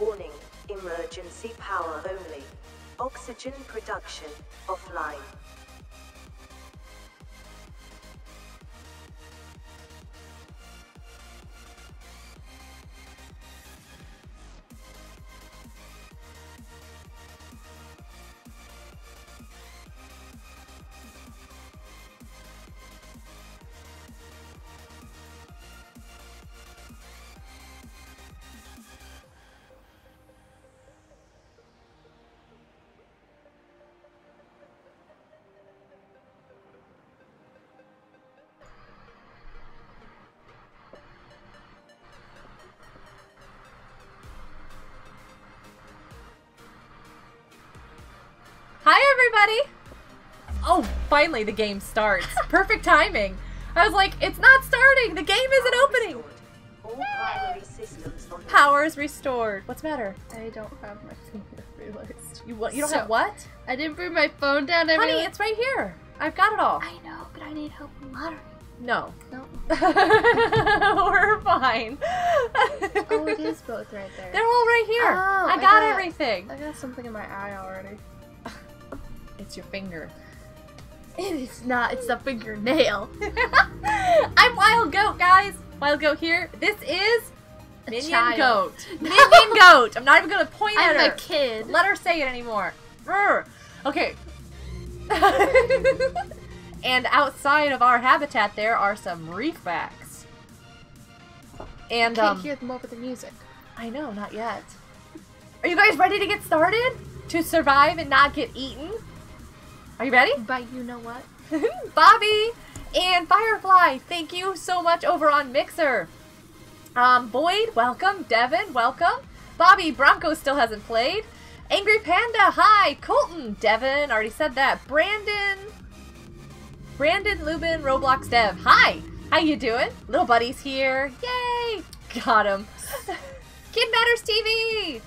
Warning, emergency power only. Oxygen production, offline. Hi, everybody! Oh, finally the game starts. Perfect timing. I was like, it's not starting. The game isn't opening. Power is restored. What's the matter? I don't have my realized. You what? You don't So- have what? I didn't bring my phone down. I Honey, realized- it's right here. I've got it all. I know, but I need help lottery. No. No. We're fine. Oh, it is both right there. They're all right here. Oh, I I got got- everything. I got something in my eye already. It's your finger. It is not. It's the fingernail. I'm Wild Goat, guys. Wild Goat here. This is A Minion child. Goat. Minion Goat. I'm not even gonna point at her. I'm a kid. Let her say it anymore. Brr. Okay. and outside of our habitat, there are some reef reefbacks. And I Can't um, hear them over the music. I know, not yet. Are you guys ready to get started? To survive and not get eaten? Are you ready? But you know what? Bobby and Firefly, thank you so much over on Mixer. Um, Boyd, welcome. Devin, welcome. Bobby, Bronco still hasn't played. Angry Panda, hi. Colton, Devin, already said that. Brandon, Brandon Lubin, Roblox Dev, hi. How you doing? Little buddy's here. Yay! Got him. Kid Matters TV.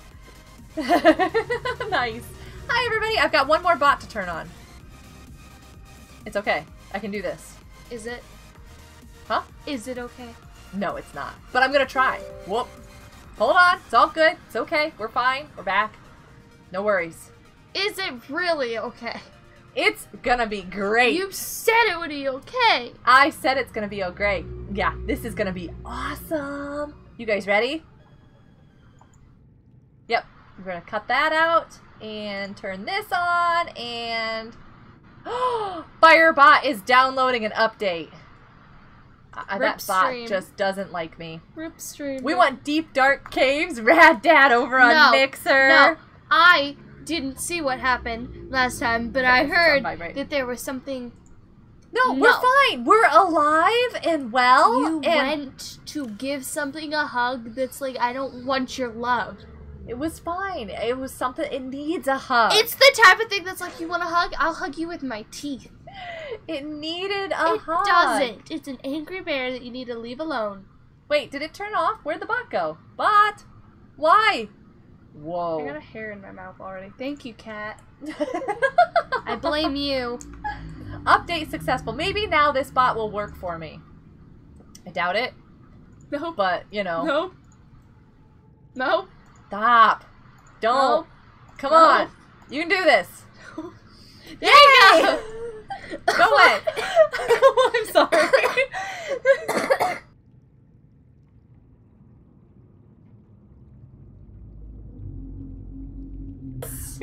nice. Hi everybody. I've got one more bot to turn on. It's okay. I can do this. Is it? Huh? Is it okay? No, it's not. But I'm gonna try. Whoop. Hold on. It's all good. It's okay. We're fine. We're back. No worries. Is it really okay? It's gonna be great. You said it would be okay. I said it's gonna be oh great. Yeah, this is gonna be awesome. You guys ready? Yep. We're gonna cut that out and turn this on and Firebot is downloading an update. Uh, that bot stream. just doesn't like me. Rip stream. We want deep dark caves, Rad Dad over on No, Mixer. No, I didn't see what happened last time, but I heard that there was something. No, we're fine. We're alive and well. you and went to give something a hug that's like, I don't want your love. It was fine. It was something. It needs a hug. It's the type of thing that's like, you want a hug? I'll hug you with my teeth. It needed a it hug. It doesn't. It's an angry bear that you need to leave alone. Wait, did it turn off? Where'd the bot go? Bot, why? Whoa. I got a hair in my mouth already. Thank you, cat. I blame you. Update successful. Maybe now this bot will work for me. I doubt it, Nope. but you know. Nope. Nope. Stop. Don't. Come No. on. You can do this. There you Yay! go. Go away. I'm sorry.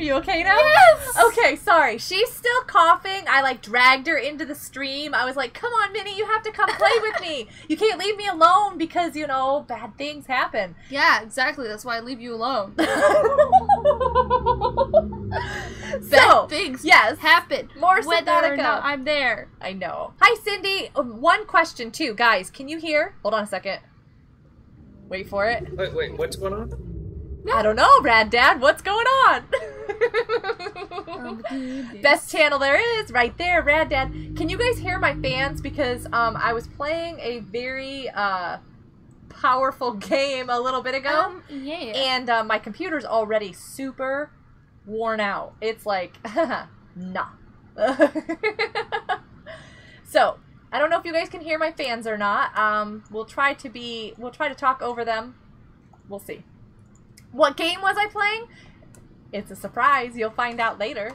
Are you okay now? Yes! Okay, sorry. She's still coughing. I like dragged her into the stream. I was like, "Come on, Minnie, you have to come play with me. You can't leave me alone because, you know, bad things happen." Yeah, exactly. That's why I leave you alone. so, Bad things yes. happen. More whether or not I'm there. I know. Hi, Cindy. Uh, One question, too. Guys, can you hear? Hold on a second. Wait for it. Wait, wait, what's going on? I don't know, Rad Dad. What's going on? Um, Best channel there is, right there, Rad Dad. Can you guys hear my fans? Because um, I was playing a very uh, powerful game a little bit ago, Um, yeah. and uh, my computer's already super worn out. It's like, nah. so I don't know if you guys can hear my fans or not. Um, we'll try to be, we'll try to talk over them. We'll see. What game was I playing? It's a surprise. You'll find out later.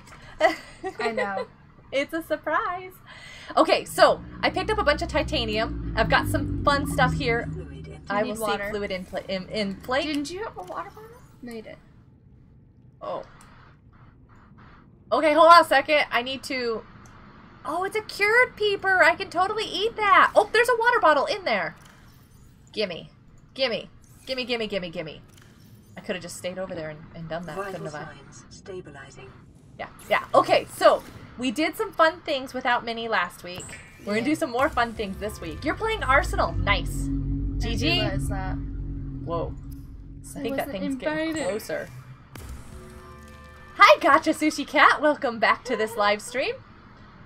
I know. it's a surprise. Okay, so I picked up a bunch of titanium. I've got some fun stuff here. I will water? see fluid in, pla- in, in plate. Didn't you have a water bottle? No, you did. Oh. Okay, hold on a second. I need to. Oh, it's a cured peeper. I can totally eat that. Oh, there's a water bottle in there. Gimme. Gimme. Gimme, gimme, gimme, gimme. I could have just stayed over there and, and done that, Vital couldn't have I? signs stabilizing. Yeah, yeah. Okay, so we did some fun things without Minnie last week. We're gonna do some more fun things this week. You're playing Arsenal. Nice. I GG. that. Whoa. I think that wasn't thing's getting closer. Hi, Gotcha Sushi Cat. Welcome back to this live stream.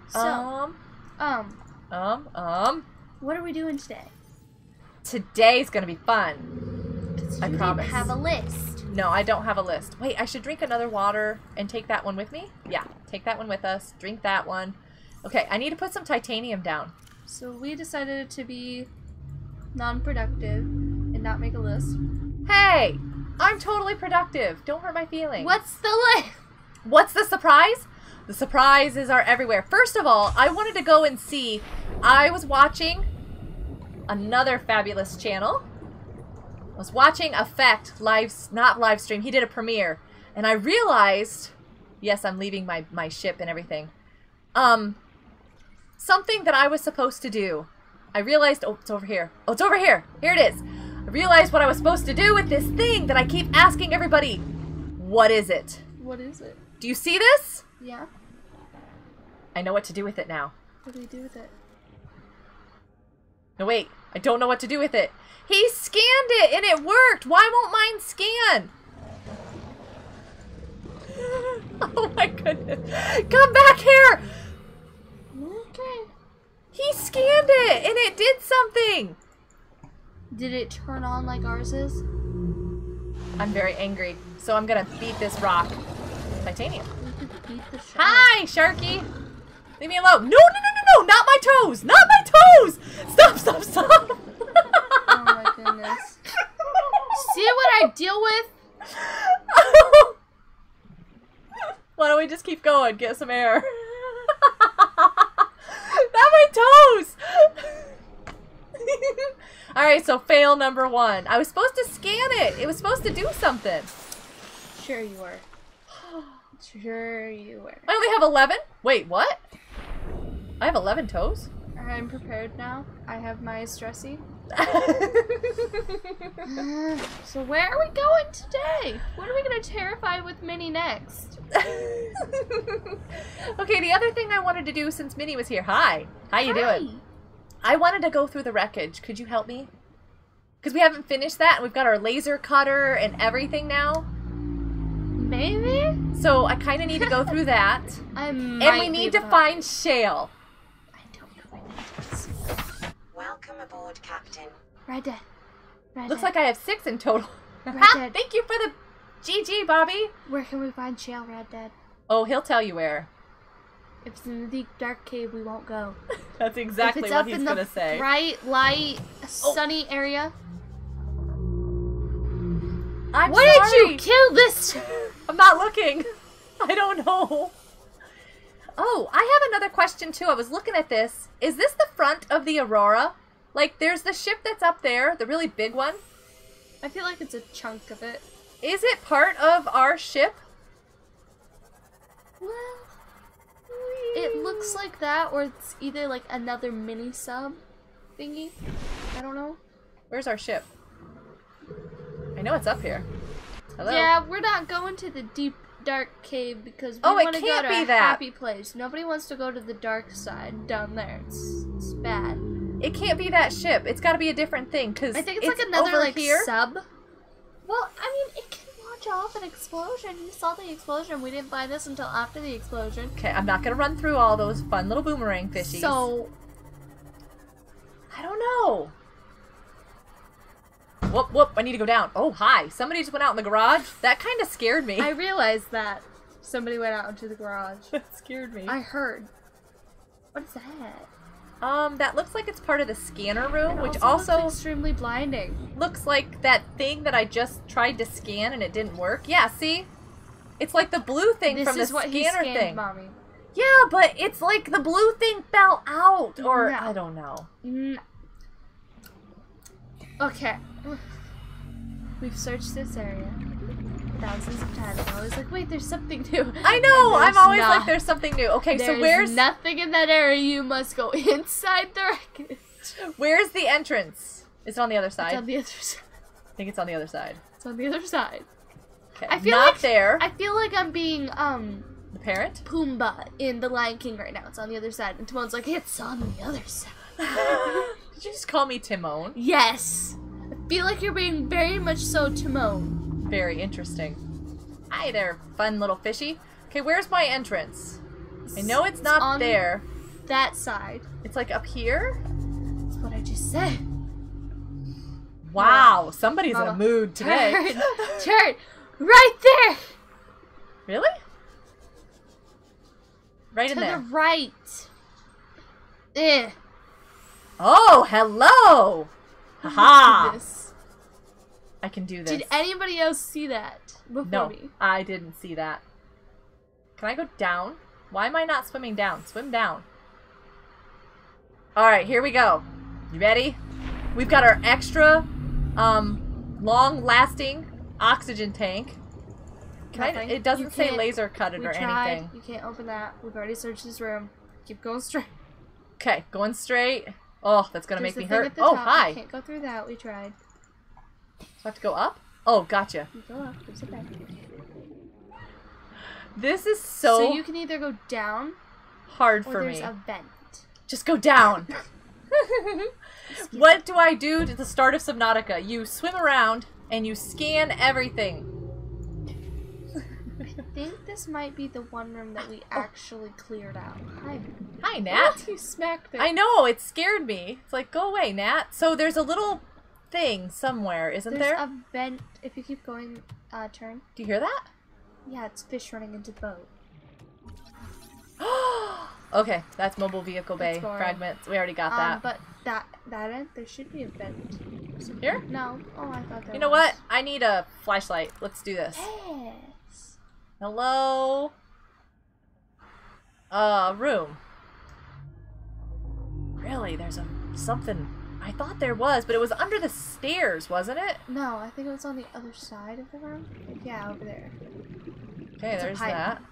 So, um, um, um, um. what are we doing today? Today's gonna be fun. I you promise. Have a list. No, I don't have a list. Wait, I should drink another water and take that one with me? Yeah, take that one with us. Drink that one. Okay, I need to put some titanium down. So we decided to be non-productive and not make a list. Hey, I'm totally productive. Don't hurt my feelings. What's the list? What's the surprise? The surprises are everywhere. First of all, I wanted to go and see. I was watching another fabulous channel. I was watching Effect live, not live stream. He did a premiere, and I realized, yes, I'm leaving my my ship and everything. Um, something that I was supposed to do. I realized. Oh, it's over here. Oh, it's over here. Here it is. I realized what I was supposed to do with this thing that I keep asking everybody. What is it? What is it? Do you see this? Yeah. I know what to do with it now. What do we do with it? No, wait. I don't know what to do with it. He scanned it and it worked. Why won't mine scan? oh my goodness. Come back here. Okay. He scanned it and it did something. Did it turn on like ours is? I'm very angry, so I'm gonna beat this rock. Titanium. Beat the shit. Hi, Sharky. Leave me alone. No, no, no, no, no. Not my toes. Not my toes. Stop, stop, stop. Oh my goodness. See what I deal with? Why don't we just keep going? Get some air. Not my toes! Alright, so fail number one. I was supposed to scan it. It was supposed to do something. Sure you were. Sure you were. I only have 11? Wait, what? I have 11 toes? I'm prepared now. I have my stressy. so where are we going today? What are we gonna terrify with Minnie next? okay, the other thing I wanted to do since Minnie was here. Hi. How you Hi. doing? I wanted to go through the wreckage. Could you help me? Because we haven't finished that, and we've got our laser cutter and everything now. Maybe? So I kind of need to go through that. I might and we need to find Shale. I don't know my names. Welcome aboard, Captain. Red Dead. Red Looks like I have six in total. Red Dead. Thank you for the GG, Bobby. Where can we find Shale Red Dead? Oh, he'll tell you where. If it's in the dark cave, we won't go. That's exactly if it's what up he's in gonna the say. bright, light, Oh. sunny area. I'm Why did sorry. you kill this? I'm not looking. I don't know. Oh, I have another question too. I was looking at this. Is this the front of the Aurora? Like, there's the ship that's up there, the really big one. I feel like it's a chunk of it. Is it part of our ship? Well, it looks like that, or it's either like another mini sub thingy. I don't know. Where's our ship? I know it's up here. Hello. Yeah, we're not going to the deep dark cave because we Oh, want to go to a that. happy place. Nobody wants to go to the dark side down there. It's, it's bad. It can't be that ship. It's got to be a different thing because I think it's, like another over like here. sub. Well, I mean, it can launch off an explosion. You saw the explosion. We didn't find this until after the explosion. Okay, I'm not gonna run through all those fun little boomerang fishies. So I don't know. Whoop whoop! I need to go down. Oh hi! Somebody just went out in the garage. That kind of scared me. I realized that somebody went out into the garage. that scared me. I heard. What is that? Um, that looks like it's part of the scanner room, It which looks also extremely blinding. looks like that thing that I just tried to scan and it didn't work. Yeah, see? It's like the blue thing This from the is what he scanner scanned, thing. mommy. Yeah, but it's like the blue thing fell out, or No. I don't know. Mm. Okay. We've searched this area thousands of times. I'm always like, wait, there's something new. I know. I'm always not. like, there's something new. Okay, There's so where's nothing in that area. You must go inside the wreckage. where's the entrance? Is it on the other side? It's on the other side. I think it's on the other side. It's on the other side. Okay, I feel not like there. I feel like I'm being um The parent. Pumbaa in The Lion King right now. It's on the other side, and Timon's like, it's on the other side. Did you just call me Timon? Yes. I feel like you're being very much so Timon. Very interesting. Hi there, fun little fishy. Okay, where's my entrance? I know it's not on- there. That side. It's like up here. That's what I just said. Wow, somebody's in a mood today. Turn, turn, right there. really? Right To in there. To the right. Eh. Oh, hello! Haha! Goodness. I can do this. Did anybody else see that before no, me? I didn't see that. Can I go down? Why am I not swimming down? Swim down. Alright, here we go. You ready? We've got our extra, um, long-lasting oxygen tank. Can I, it doesn't You say laser cut it We or tried. anything. You can't open that. We've already searched this room. Keep going straight. Okay, going straight. Oh, that's gonna There's make me hurt. Oh, top. hi. You can't go through that. We tried. Do I have to go up? Oh, gotcha. You go up. There's. This is so, So you can either go down hard or for there's me. a vent. Just go down. what do I do at the start of Subnautica? You swim around and you scan everything. I think this might be the one room that we oh. actually cleared out. Hi. Hi, Nat. You smacked it. I know, it scared me. It's like, go away, Nat. So there's a little thing somewhere, isn't there? There's there? a vent. If you keep going, uh, turn. Do you hear that? Yeah, it's fish running into boat. okay, that's mobile vehicle bay That's fragments. We already got Um, that. but that that end, there should be a vent. Here? No. Oh, I thought there You know was. what? I need a flashlight. Let's do this. Yes. Hello? Uh, room. Really? There's a something. I thought there was, but it was under the stairs, wasn't it? No, I think it was on the other side of the room. Yeah, over there. Okay, It's there's that.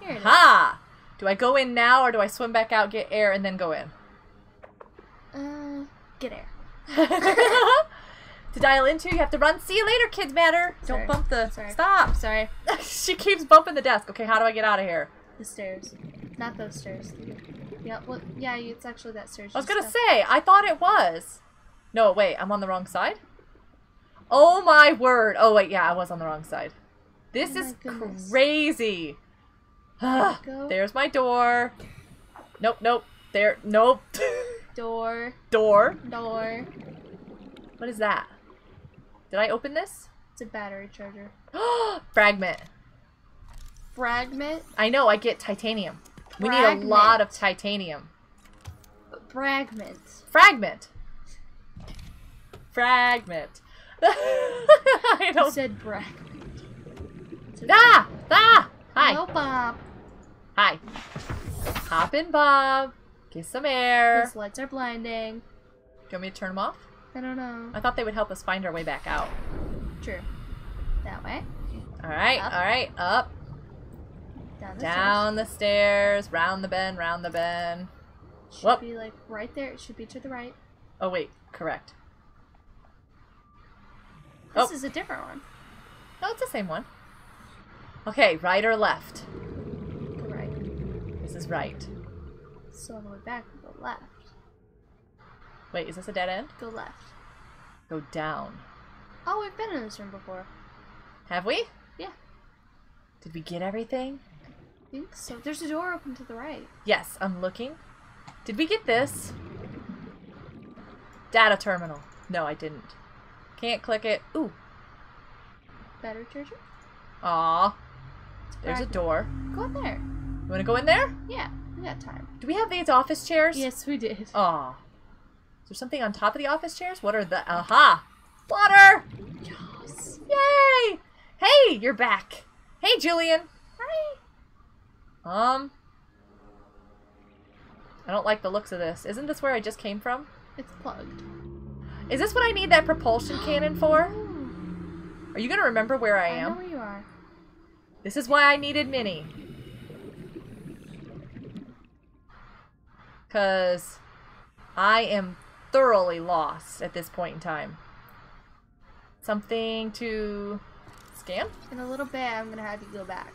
Here it is. Ha! Do I go in now or do I swim back out, get air, and then go in? Uh, get air. to dial into, you have to run. See you later, kids matter. Sorry. Don't bump the. Sorry. Stop. Sorry. she keeps bumping the desk. Okay, how do I get out of here? The stairs. Not those stairs. Yeah, well, yeah, it's actually that stairs. I was gonna go- say, I thought it was. No, wait, I'm on the wrong side. Oh my word! Oh wait, yeah, I was on the wrong side. This Oh is goodness. crazy. Go. There's my door. Nope, nope. There, nope. Door. door. Door. What is that? Did I open this? It's a battery charger. Fragment. Fragment. I know. I get titanium. We need a lot of titanium. Fragment. Fragment. Fragment. I You don't. said fragment. Ah! Ah! Hi. Hello, Bob. Hi. Hop in, Bob. Get some air. These lights are blinding. Do you want me to turn them off? I don't know. I thought they would help us find our way back out. True. That way. All right, Up. all right, up, Down the down the stairs, round the bend, round the bend. Should Whoop. be like right there. It should be to the right. Oh wait, correct. This Oh. is a different one. No, it's the same one. Okay, right or left? Go right. This is right. So on the way back, we go left. Wait, is this a dead end? Go left. Go down. Oh, we've been in this room before. Have we? Yeah, Did we get everything? I think so. There's a door open to the right. Yes, I'm looking. Did we get this? Data terminal. No, I didn't. Can't click it. Ooh. Battery charger. Aw. There's a door. Go in there. You wanna go in there? Yeah. We got time. Do we have these office chairs? Yes, we did. Aw. Is there something on top of the office chairs? What are the... Aha! Water! Yes. Yay! Hey, you're back. Hey, Julian. Hi. Um... I don't like the looks of this. Isn't this where I just came from? It's plugged. Is this what I need that propulsion cannon for? Are you gonna remember where I am? I know where you are. This is why I needed Minnie. Because I am thoroughly lost at this point in time. Something to scan? In a little bit, I'm gonna have you go back.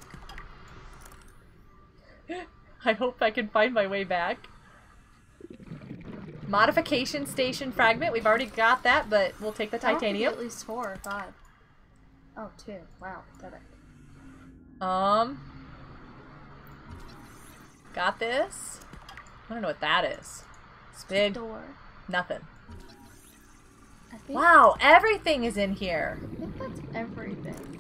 I hope I can find my way back. Modification station fragment. We've already got that, but we'll take the I don't think titanium. At least four or five. Oh, two. Wow, pathetic. Um. Got this. I don't know what that is. It's big. Door. Nothing. I think, Wow, everything is in here. I think that's everything.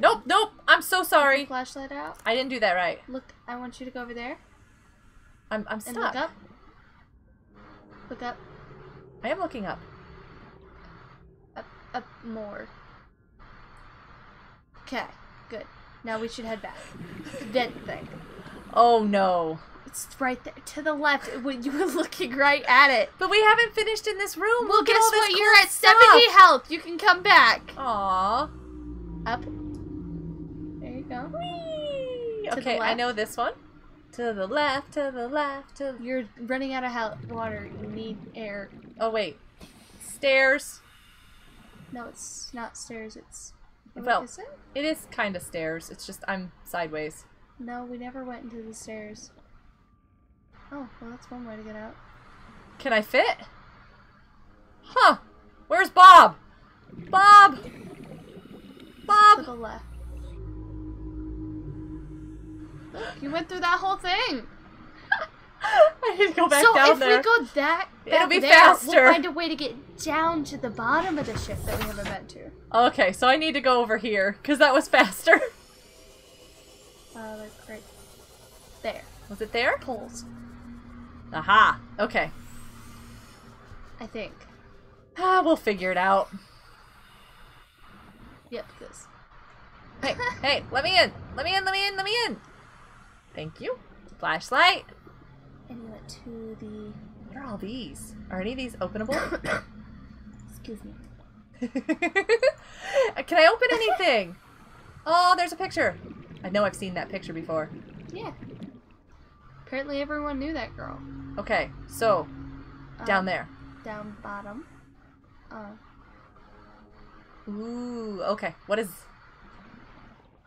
Nope, nope. I'm so sorry. Flashlight out. I didn't do that right. Look, I want you to go over there I'm I'm stuck. and look up. Look up. I am looking up. Up, up more. Okay, good. Now we should head back. The vent thing. Oh no. It's right there to the left. When you were looking right at it. But we haven't finished in this room. Well, Look guess what? You're at stuff. 70 health. You can come back. Aw. Up. There you go. Whee! To the Okay, I left. know this one. To the left, to the left, to You're running out of hel- water. You need air. Oh wait. Stairs. No, it's not stairs. It's. Wait, Well- is it? It is kind of stairs. It's just I'm sideways. No, we never went into the stairs. Oh, well, that's one way to get out. Can I fit? Huh. Where's Bob? Bob! Bob! To Bob! the left. you went through that whole thing. I need to go back so down if there. we go that It'll be there, faster. we'll find a way to get down to the bottom of the ship that we haven't been to. Okay, so I need to go over here because that was faster. Uh, like right there. Was it there? Poles, Aha. Okay. I think. Ah, we'll figure it out. Yep, this. Hey, hey, let me in. Let me in, let me in, let me in. Thank you. Flashlight. And you went to the. What are all these? Are any of these openable? Excuse me. Can I open anything? Oh, there's a picture. I know I've seen that picture before. Yeah. Apparently everyone knew that girl. Okay, so down Um, there. Down bottom. Uh, Ooh, okay. What is?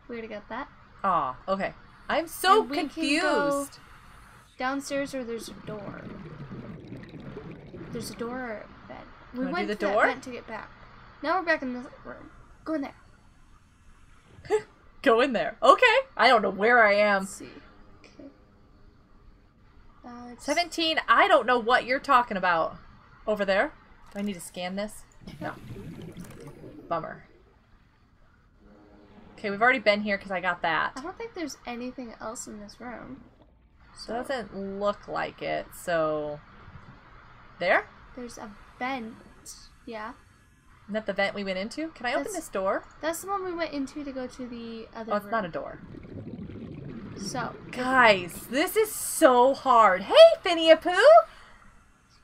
we already got that. Ah, okay. I'm so And we can confused. Downstairs or there's a door. There's a door or a bed. We went the to that door? vent to get back. Now we're back in the room. Go in there. Go in there. Okay. I don't know where I am. Let's see. Okay. Uh, 17. I don't know what you're talking about. Over there. Do I need to scan this? No. Bummer. Okay, we've already been here because I got that. I don't think there's anything else in this room. So Doesn't look like it, so... There? there's a vent. Yeah. Isn't that the vent we went into? Can I open this door? That's the one we went into to go to the other Oh, it's room. not a door. So, Guys, this is so hard. Hey, Finny Pooh!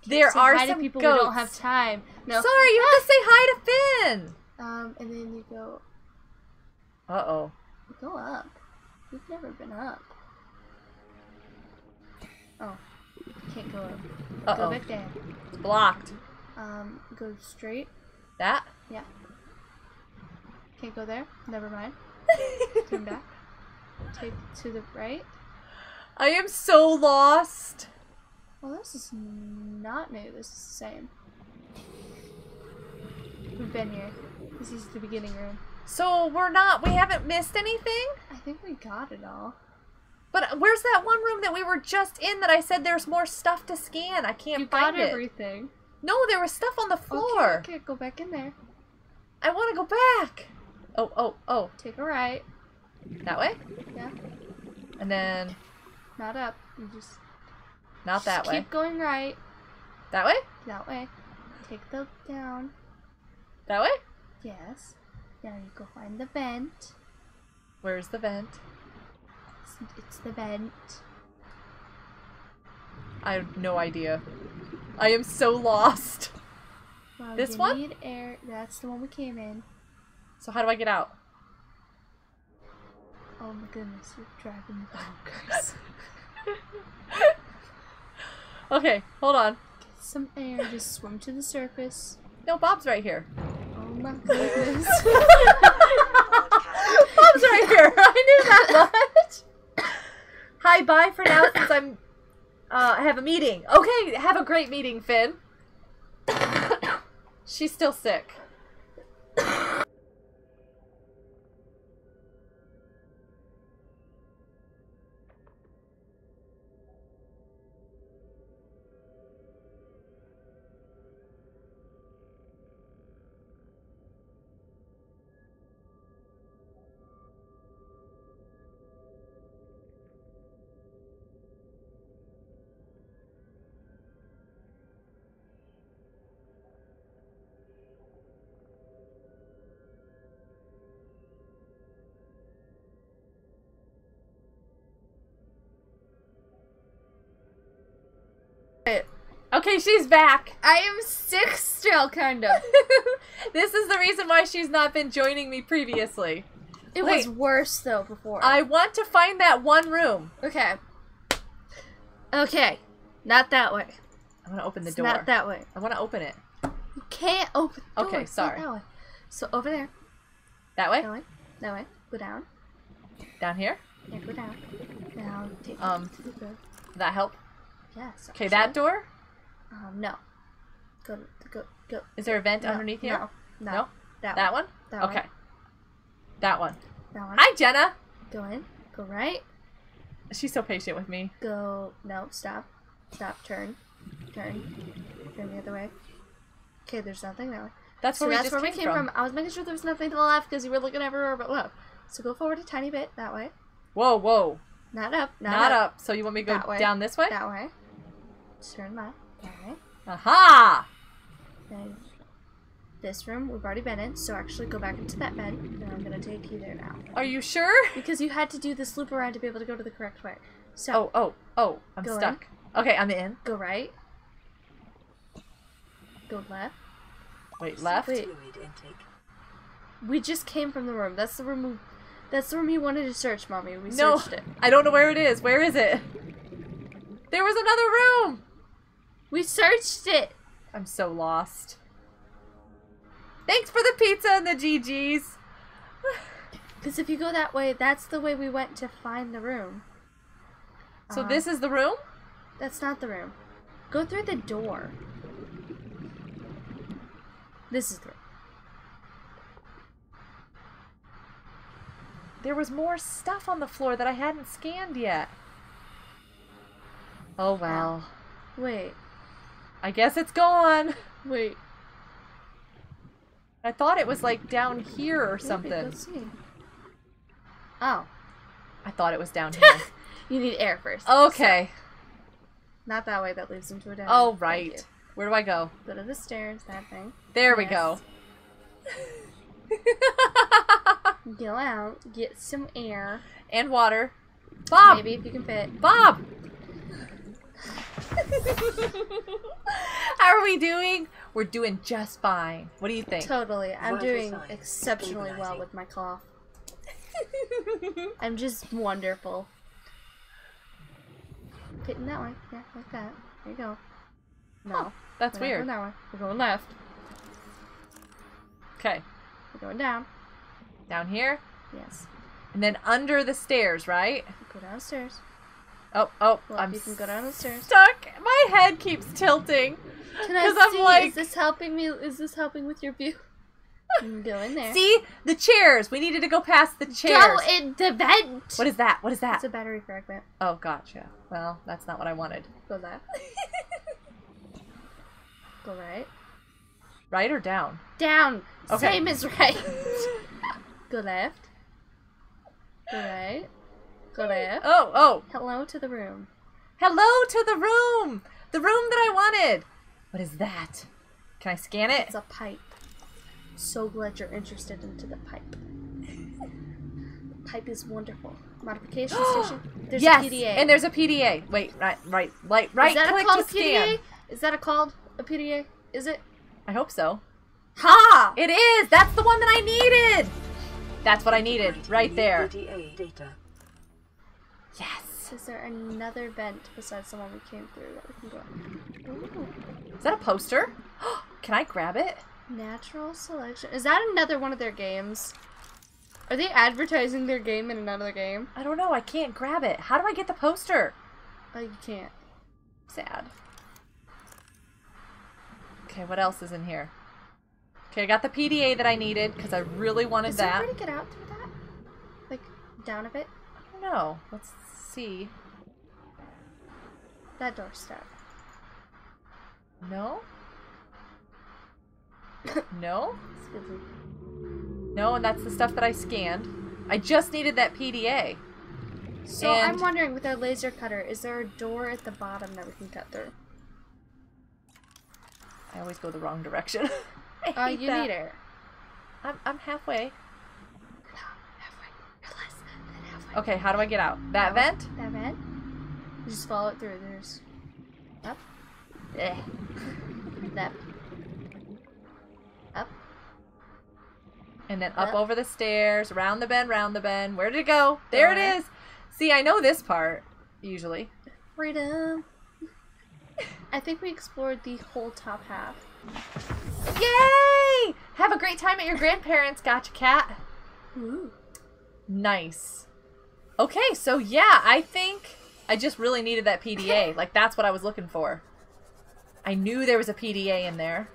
There are hi some people goats. don't have time. No. Sorry, you have to say hi to Finn! Um, and then you go Uh-oh. go up. We've never been up. Oh, can't go up. Go Uh-oh. back down. It's blocked. Um, go straight. That? Yeah. Can't go there. Never mind. Turn back. Take to the right. I am so lost. Well, this is not new. This is the same. We've been here. This is the beginning room. So we're not, we haven't missed anything? I think we got it all. But where's that one room that we were just in that I said there's more stuff to scan? I can't You find got it. everything. No, there was stuff on the Okay, floor. okay, go back in there. I want to go back. Oh, oh, oh. Take a right. That way? Yeah, And then, not up. You just, Not that just way. keep going right. That way? That way. Take the down. That way? Yes. Now you go find the vent. Where's the vent? It's, it's the vent. I have no idea. I am so lost. Well, This one? Need air. That's the one we came in. So how do I get out? Oh my goodness, you're driving me bonkers. Oh, okay, hold on. Get some air. Just swim to the surface. No, Bob's right here. My goodness. Bob's right here. I knew that much. Hi, bye for now since I'm uh I have a meeting. Okay, have a great meeting, Finn. She's still sick. She's back. I am sick still, kind of. this is the reason why she's not been joining me previously. It Wait. was worse though before. I want to find that one room. Okay. Okay. Not that way. I want to open the It's door. not that way. I want to open it. You can't open the door. Okay, sorry. That way. So over there. That way? That way. That way. Go down. Down here? Yeah, go down. Now take Um. That help? Yes. Okay, that door? Um, no. Go, go, go. Is there a vent No, underneath here? No. No. No? That, That one. one? That one. okay. That one. That one. Hi, Jenna. Go in. Go right. She's so patient with me. Go. No. Stop. Stop. Turn. Turn. Turn the other way. Okay, there's nothing that way. That's So where we that's just where we came, came from. from. I was making sure there was nothing to the left because you were looking everywhere but left. So go forward a tiny bit that way. Whoa, whoa. Not up. Not, Not, up. up. So you want me to go down this way? That way. Turn left. Aha! This room we've already been in. So actually go back into that bed, And I'm gonna take you there now Are you sure? because you had to do this loop around to be able to go to the correct way. So Oh, oh, oh. I'm Go in. stuck. Okay, I'm in. go right. Go left. Wait, left? Wait. We just came from the room. That's the room. We, that's the room you wanted to search, mommy. We No, searched it. I don't know where it is. Where is it? There was another room. We searched it. I'm so lost. Thanks for the pizza and the GGs. Because if you go that way, that's the way we went to find the room. So Uh, this is the room? That's not the room. Go through the door. This is the room. There was more stuff on the floor that I hadn't scanned yet. Oh well. Wait, I guess it's gone. wait. I thought it was like down here or something. Let's see. Oh, I thought it was down here. you need air first. Okay. Not that way. That leads into a down. Oh right. Where do I go? Go to the stairs. That thing. There we go. Go out. Get some air. and water. Bob. Maybe if you can fit. Bob. How are we doing? We're doing just fine. What do you think? Totally. I'm Vital doing signs exceptionally well with my cough. I'm just wonderful. Getting that way. Yeah, like that. There you go. No. That's we're weird. going that way. We're going left. Okay. We're going down. Down here. Yes. And then under the stairs, right? Go downstairs. Oh, oh, Well, I'm you can go down the stairs. stuck. My head keeps tilting. Can I 'Cause I'm see? like- Is this helping me? Is this helping with your view? Go in there. See? The chairs. We needed to go past the chairs. Go in the vent. What is that? What is that? It's a battery fragment. Oh, gotcha. Well, that's not what I wanted. Go left. Go right. Right or down? Down. Okay. Same as right. Go left. Go right. Go. Oh, oh. Hello to the room. Hello to the room! The room that I wanted! What is that? Can I scan it? It's a pipe. So glad you're interested into the pipe. The pipe is wonderful. Modification station. There's yes, a PDA. and there's a PDA. Wait, right, right, right, right is that click a called to a scan. PDA? Is that a called a PDA? Is it? I hope so. Ha! It is! That's the one that I needed! That's what I needed, right there. PDA data. Yes! Is there another vent besides the one we came through that we can go? Ooh. Is that a poster? Can I grab it? Natural selection. Is that another one of their games? Are they advertising their game in another game? I don't know, I can't grab it. How do I get the poster? Oh, you can't. Sad. Okay, what else is in here? Okay, I got the PDA that I needed because I really wanted Is there that. a way to get out through that? Like down a bit? I don't know. Let's see. That door stuck. No? no? No, and that's the stuff that I scanned. I just needed that PDA. So And- I'm wondering, with our laser cutter, is there a door at the bottom that we can cut through? I always go the wrong direction. I uh, you that. need air. I'm, I'm. Halfway. You're less than halfway. Okay, how do I get out? That vent? That vent? You just follow it through. There's up, Eh. left, up. And then up Up. over the stairs, round the bend, round the bend. Where did it go? There it There. is. See, I know this part, usually. Freedom. I think we explored the whole top half. Yay! Have a great time at your grandparents'. Gotcha, cat. Ooh. Nice. Okay, so yeah, I think I just really needed that PDA. like, that's what I was looking for. I knew there was a PDA in there.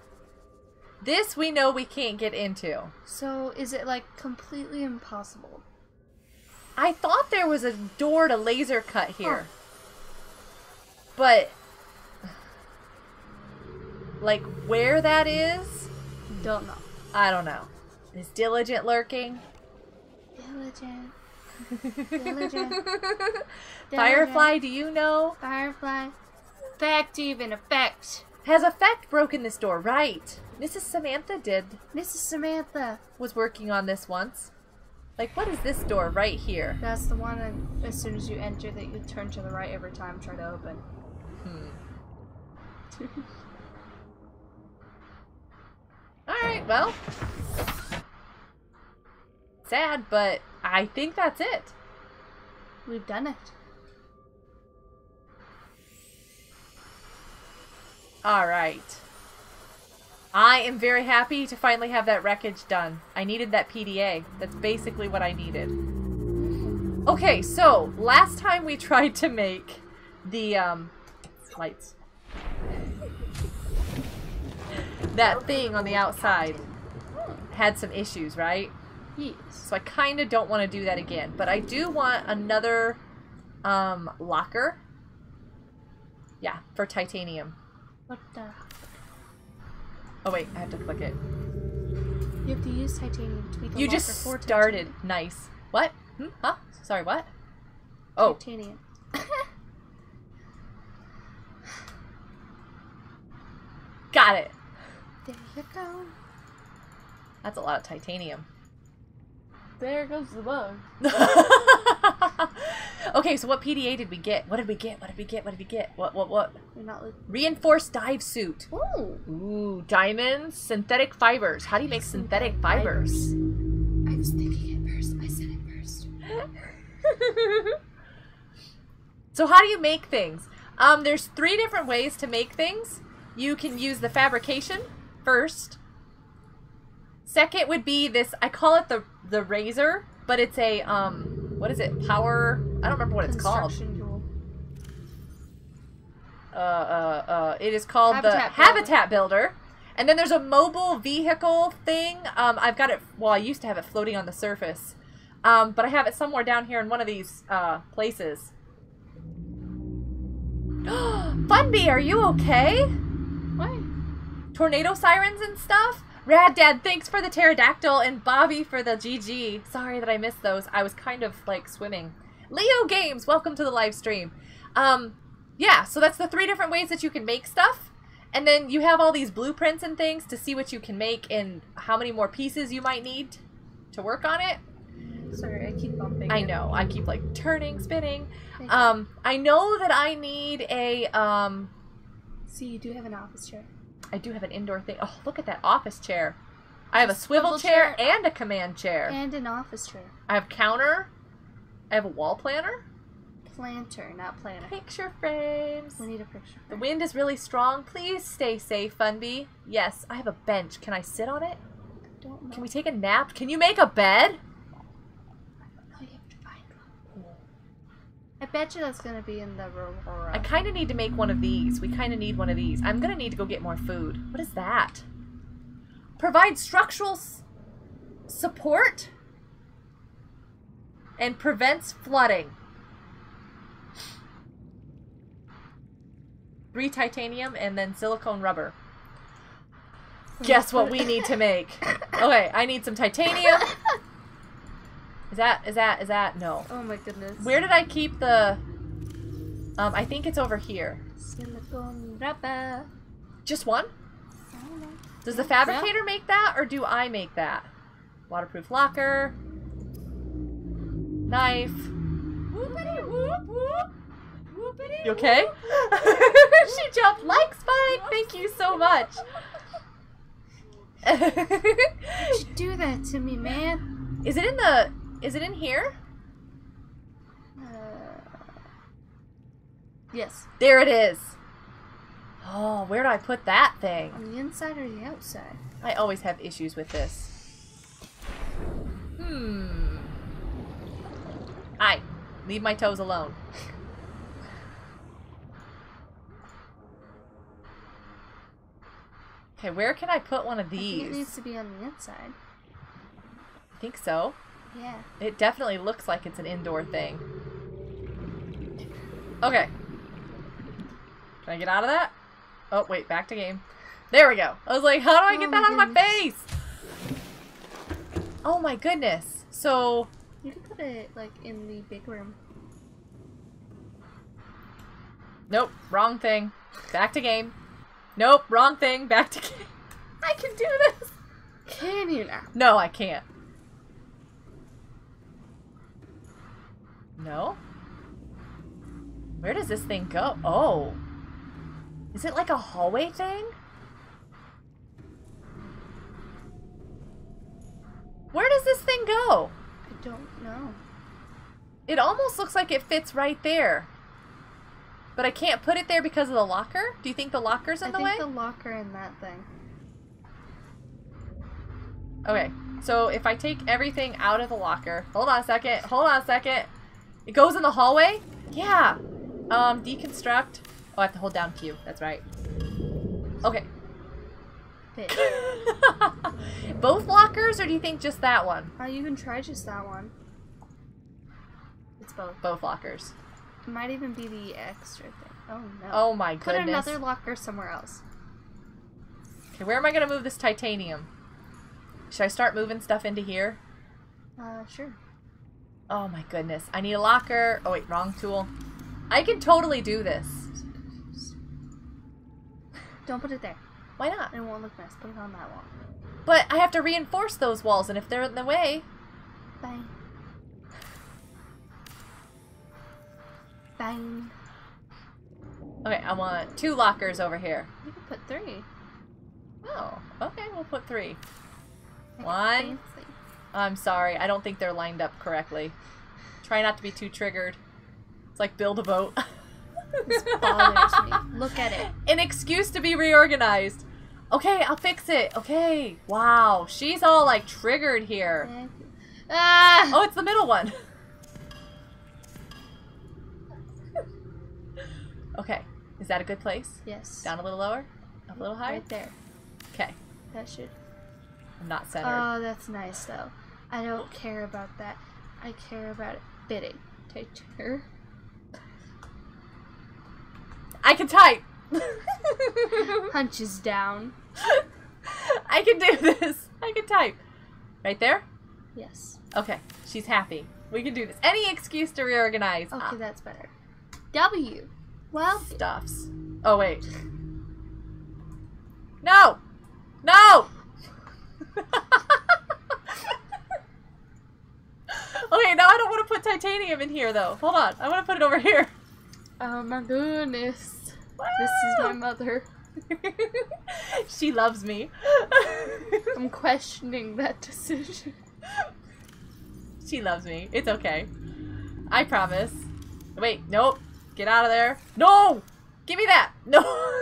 This we know we can't get into. So is it like completely impossible? I thought there was a door to laser cut here. But like where that is, Don't know. I don't know. Is diligent lurking? Diligent. Firefly, do you know? Firefly. Fact even effect. Has effect broken this door, right. Mrs. Samantha did Mrs. Samantha. was working on this once. Like what is this door right here? That's the one and as soon as you enter that you turn to the right every time try to open. Hmm. Alright, well. Sad, but I think that's it. We've done it. All right. I am very happy to finally have that wreckage done. I needed that PDA. That's basically what I needed. Okay, so last time we tried to make the um lights. that thing on the outside had some issues, right? Yes. So I kind of don't want to do that again, but I do want another um locker. Yeah, for titanium. What the? Oh wait, I have to click it. You have to use titanium to make a You just started. Nice. What? Hmm? Huh? Sorry, what? Oh, Titanium. got it. there you go. That's a lot of titanium. There goes the bug. okay, so what PDA did we get? What did we get? What did we get? What did we get? What, what, what? You're not like. Reinforced dive suit. Ooh. Ooh, diamonds, synthetic fibers. How do you make synthetic fibers? I was thinking it first. I said it first. So how do you make things? Um, there's three different ways to make things. You can use the fabrication first. Second would be this. I call it the the razor, but it's a um, what is it? Power. I don't remember what it's called. Tool. Uh, uh, uh, it is called the Habitat builder. habitat builder. And then there's a mobile vehicle thing. Um, I've got it. Well, I used to have it floating on the surface, um, but I have it somewhere down here in one of these uh, places. Funbee, are you okay? Why? Tornado sirens and stuff. Rad Dad, thanks for the pterodactyl, and Bobby for the GG. Sorry that I missed those. I was kind of like swimming. Leo Games, welcome to the live stream. Um, Yeah, so that's the three different ways that you can make stuff. And then you have all these blueprints and things to see what you can make and how many more pieces you might need to work on it. Sorry, I keep bumping. I know. I keep like turning, spinning. Um, I know that I need a um See, you do have an office chair. I do have an indoor thing. Oh, look at that office chair. I have a swivel, Swivel chair, chair. and a command chair. And an office chair. I have counter. I have a wall planner. Planter, not planner. Picture frames. We need a picture. The wind is really strong. Please stay safe, Funby. Yes, I have a bench. Can I sit on it? Don't know. Can we take a nap? Can you make a bed? Oh, you have to find one. I bet you that's gonna be in the Aurora. I kind of need to make one of these. We kind of need one of these. I'm going to need to go get more food. What is that? Provide structural support and prevents flooding. Three titanium and then silicone rubber. Guess what we need to make. Okay, I need some titanium. Is that is that is that no? Oh my goodness. Where did I keep the Um I think it's over here. Just one? I don't know. Does the fabricator make that or do I make that? Waterproof locker. Knife. Whoopity whoop whoop. Whoopity You okay? she jumped like Spike. Thank you so much. You do that to me, man? is it in the is it in here? Uh, yes. There it is. Oh, where do I put that thing? On the inside or the outside? I always have issues with this. Hmm. I leave my toes alone. Okay, where can I put one of these? it needs to be on the inside. I think so. Yeah. It definitely looks like it's an indoor thing. Okay. Can I get out of that? Oh, wait, back to game. There we go. I was like, how do I Oh get my that out of my face? Oh my goodness. So, You can put it like in the big room. nope, wrong thing. Back to game. Nope, wrong thing. Back to game. I can do this. Can you now? No, I can't. No? Where does this thing go? Oh. Is it like a hallway thing? Where does this thing go? I don't know. It almost looks like it fits right there. But I can't put it there because of the locker? Do you think the locker's in I the think the locker in that thing. Okay, so if I take everything out of the locker, hold on a second, hold on a second. It goes in the hallway? Yeah. Um, deconstruct. Oh, I have to hold down Q. That's right. Okay. Both lockers, or do you think just that one? Oh, you can try just that one. It's both. Both lockers. It might even be the extra thing. Oh no. Oh my Put goodness. another locker somewhere else. Okay, where am I gonna move this titanium? Should I start moving stuff into here? Uh, sure. Oh my goodness. I need a locker. Oh wait, wrong tool. I can totally do this. Don't put it there. Why not? It won't look nice. Put it on that wall. But I have to reinforce those walls, and if they're in the way, Bang. Bang. Okay, I want two lockers over here. You can put three. Oh, okay, we'll put three. One. I'm sorry, I don't think they're lined up correctly. Try not to be too triggered. It's like build a boat. This bothers me. Look at it. An excuse to be reorganized. Okay, I'll fix it. Okay. Wow, she's all like triggered here. You. Ah! Oh, it's the middle one. okay, is that a good place? Yes. Down a little lower? Up a little higher? Right there. Okay, That should. I'm not centered. Oh, that's nice though. I don't care about that. I care about. Take her. I can type. Hunches down. I can do this. I can type. Right there? Yes. Okay, she's happy. We can do this. Any excuse to reorganize. Okay, Ah, that's better. W. Well, stuffs. Oh wait. No! No! okay, now I don't want to put titanium in here though. Hold on. I want to put it over here. oh my goodness. This is my mother. she loves me. I'm questioning that decision. she loves me. It's okay. I promise. Wait, nope. Get out of there. No! Give me that! No!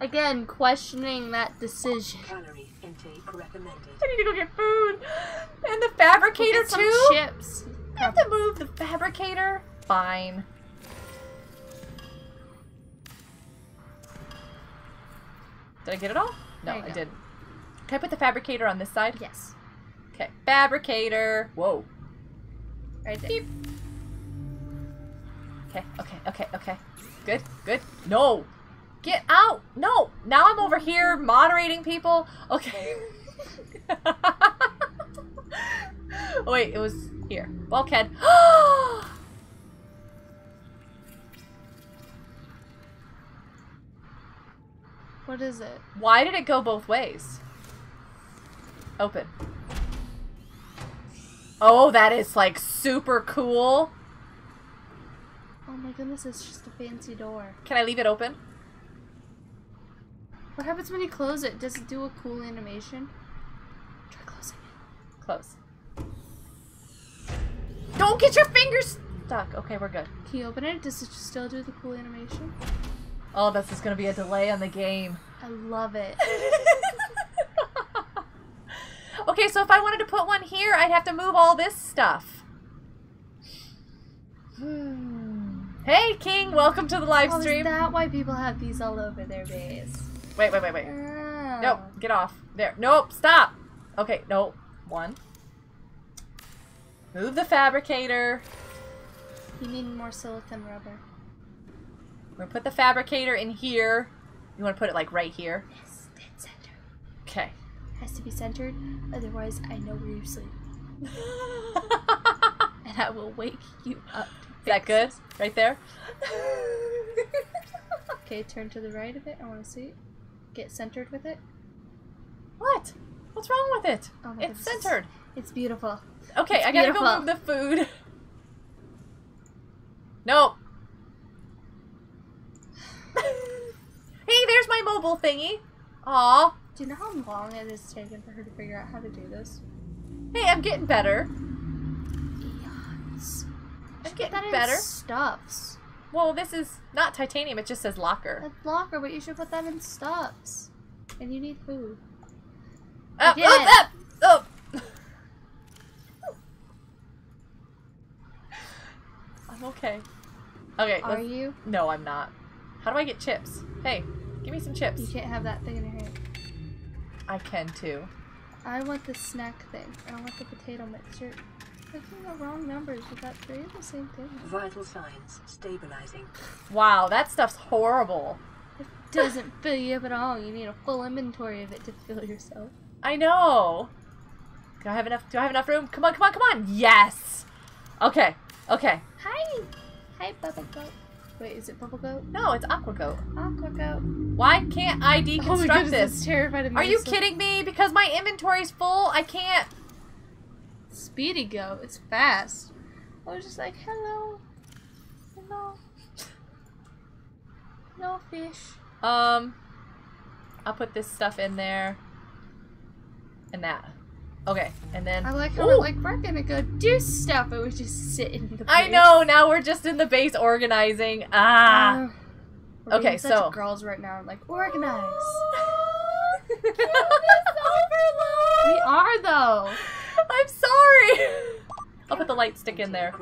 Again, questioning that decision. Calorie intake recommended. I need to go get food. And the fabricator some too? chips. I have to move the fabricator? Fine. Did I get it all? No, I go. didn't. Can I put the fabricator on this side? Yes. Okay. Fabricator. Whoa. Right there. Beep. Okay, okay, okay, okay. Good, good. No! Get out! No! Now I'm over here moderating people. Okay. oh, wait, it was here. Bulkhead. What is it? Why did it go both ways? Open. Oh, that is like super cool. Oh my goodness, it's just a fancy door. Can I leave it open? What happens when you close it? Does it do a cool animation? Try closing it. Close. Don't get your fingers stuck. Okay, we're good. Can you open it? Does it still do the cool animation? Oh, this is gonna be a delay on the game. I love it. okay, so if I wanted to put one here, I'd have to move all this stuff. Hmm. Hey, King, welcome to the live Oh, is stream. that why people have these all over their base? Wait, wait, wait, wait. Oh. Nope, get off. There. Nope, stop. Okay, no. One. Move the fabricator. You need more silicone rubber. We're gonna put the fabricator in here. You wanna put it like right here? Yes, dead center. Okay. Has to be centered, otherwise I know where you sleep. And I will wake you up. Is that good? Right there? Okay, turn to the right of it. I want to see it. Get centered with it. what? What's wrong with it? Oh my it's goodness. centered. It's beautiful. Okay, It's I gotta beautiful. go move the food. Nope. hey, there's my mobile thingy. Aw. Do you know how long it has taken for her to figure out how to do this? Hey, I'm getting better. Eons. I'm getting that better. stuffs. Well, this is not titanium, it just says locker. That's locker, but you should put that in stuffs. And you need food. Up, did up, up, up. I'm okay. Okay, Are you? no, I'm not. How do I get chips? Hey, give me some chips. You can't have that thing in your hand. I can too. I want the snack thing. I want the potato mixture. Clicking the wrong numbers. You got three of the same thing. Vital signs stabilizing. Wow, that stuff's horrible. It doesn't fill you up at all. You need a full inventory of it to fill yourself. I know. Do I have enough? Do I have enough room? Come on, come on, come on. Yes. Okay. Okay. Hi! Hi, Bubble Goat. Wait, is it Bubble Goat? No, it's Aqua Goat. Aqua Goat. Why can't I deconstruct this? it's terrified of me. Are you kidding me? Because my inventory's full. I can't. Speedy Goat. It's fast. I was just like, hello. Hello. No fish. Um, I'll put this stuff in there. And that. Okay, and then I like how Ooh. we're like, we're gonna go do stuff, but we just sit in the I know. Now we're just in the base organizing. Ah. Uh, Okay, so- girls right now. are Like organize. we are though. I'm sorry. I'll put the light stick in there.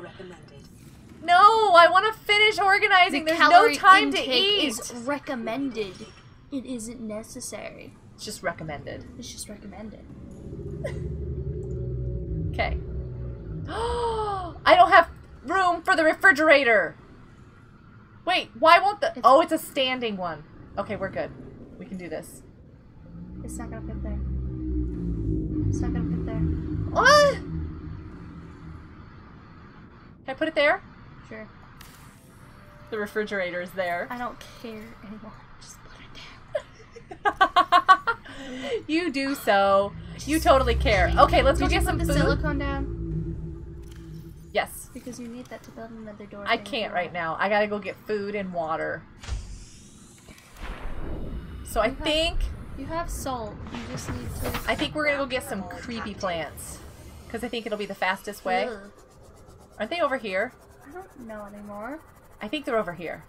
No, I want to finish organizing. The There's no time to eat. is recommended. It isn't necessary. It's just recommended. It's just recommended. Okay. I don't have room for the refrigerator. Wait, why won't the? It's- Oh, it's a standing one. Okay, we're good. We can do this. It's not gonna fit there. It's not gonna fit there. What? Can I put it there? Sure. The refrigerator is there. I don't care anymore. Just put it down. you do so. You totally care. Okay, let's go Did you get some the food. silicone down? Yes. Because you need that to build another door. I can't right now. I gotta go get food and water. So I have- think You have salt. You just need to. I think we're gonna go get some creepy plants. Because I think it'll be the fastest way. Ugh. Aren't they over here? I don't know anymore. I think they're over here.